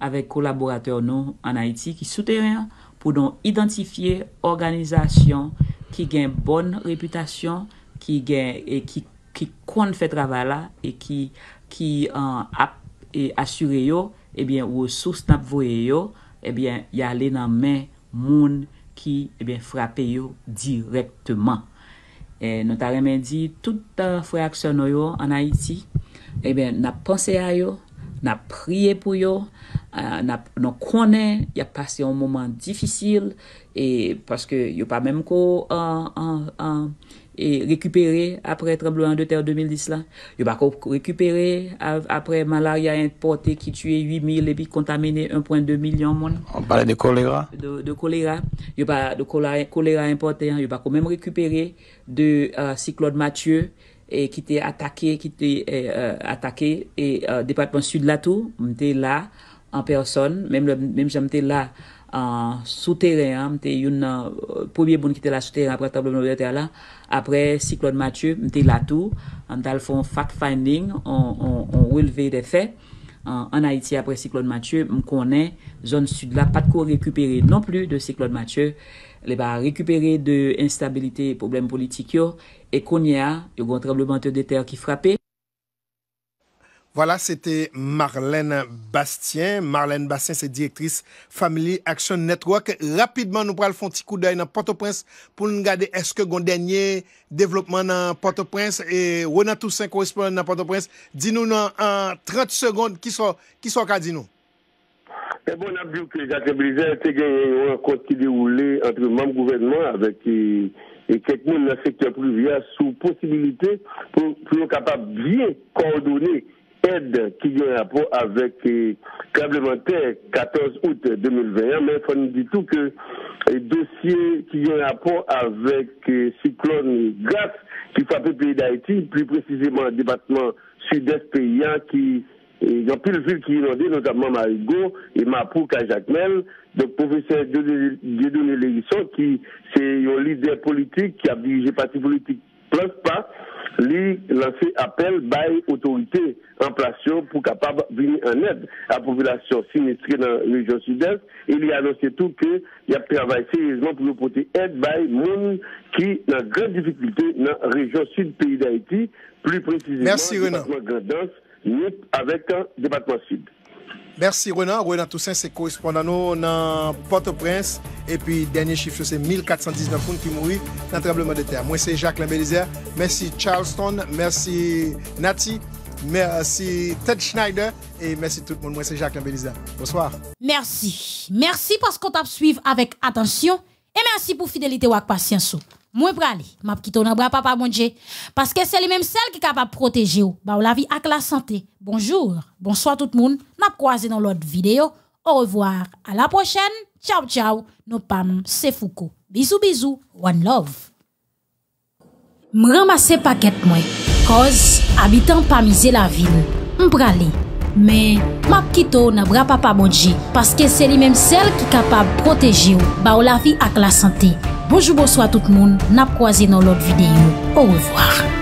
avek kolaborateur nou an Haiti ki souterren pou don identifiye organizasyon ki gen bon reputasyon, ki, gen, e, ki, ki kon fè travay la e ki ki uh, ap e asyre yo, eh ebyen ou sou snap voye yo, eh ebyen yale nan men moun ki eh ebyen frape yo direktman. E, nou ta remen di, tout uh, fwe aksyon nou yo an Haiti, ebyen nap pense a yo, nap priye pou yo, Uh, na, nou konen, ya pase yon mouman difisil, e paske yo pa menm ko uh, uh, e rekupere apre trembleman de ter 2010 la. Yo bako rekupere apre malaria importe ki tue 8000 epi kontamine 1.2 milyon moun. On pale de kolera? De, de kolera. Yo pa de kolera importe. Yo bako menm rekupere de uh, Cyclone Mathieu e, ki te atake ki te uh, atake e uh, depatman sud la tou. Mte la an person. Menm jante la uh, souterren, mte yon uh, poubye moun ki te la souterren apre tablo moun vete ala, apre Cyclone Mathieu, mte la tou, an al fon fact-finding, an releve de fe, an Haiti apre Cyclone Mathieu, m konen zon sud la pat ko rekupere non plu de Cyclone Mathieu, le ba rekupere de instabilite problem politik yo, e konye a, yo gon tremblemente de ter ki frape, Voilà, c'était Marlène Bastien. Marlène Bastien, c'est directrice Family Action Network. Rapidement, nous prenons un petit coup d'œil dans Port-au-Prince pour nous regarder est-ce que le dernier développement dans Port-au-Prince et Renan Toussaint correspondant dans Port-au-Prince. Dis-nous en 30 secondes qui sont qu'à dis-nous. E eh bon ap diw ki Jacques Blizer te genye yon kont ki deroule entre mam gouvernement avek e euh, kek moun nan sektor privya sou posibilite pou yon kapab bien kordone aide qui a un rapport avec le complémentaire 14 août 2021, mais il faut nous dire tout que le dossier qui a un rapport avec le cyclone GAS qui frappe le pays d'Haïti, plus précisément le département sud-est paysan qui il y a plus de villes qui inondées, notamment Marigot et Mapou, Kajakmel. Donc, professeur Dieudonné Lérisson, qui c'est un leader politique qui a dirigé parti politique plus pas, lui lancé appel by autorité en place pour capable venir en aide à la population sinistrée dans la région sud-est. Il a annoncé tout que il a travaillé sérieusement pour porter aide by monde qui dans grande difficulté dans la région sud pays d'Haïti, plus précisément Merci, département Grandance, avec un département sud. Merci Renan. Renan Toussaint, c'est correspondant nous dans Port-au-Prince. Et puis, dernier chiffre, c'est 1419 personnes qui mourent dans le tremblement de terre. Moi, c'est Jacques Limbelizer. Merci Charleston. Merci Nati. Merci Ted Schneider. Et merci tout le monde. Moi, c'est Jacques Limbelizer. Bonsoir. Merci. Merci parce qu'on t'a suivi avec attention. Et merci pour fidélité ou patience. Moi prali, m'a quitté dans bras papa mon Dieu parce que c'est lui même celle qui est capable de protéger ou, bah, la vie avec la santé. Bonjour, bonsoir tout le monde. N'a croisé dans l'autre vidéo. Au revoir, à la prochaine. Ciao ciao. Nos pam, c'est Foucault. Bisous bisous, one love. M'ramasse paquet moi. Cause habitant pas miser la ville. M'prali. Mais m'a quitté dans bras papa mon Dieu parce que c'est lui même celle qui est capable de protéger ou, la vie avec la Bojou bojou a tout moun, nap kwa zi nan lot videyo. Ou revoar.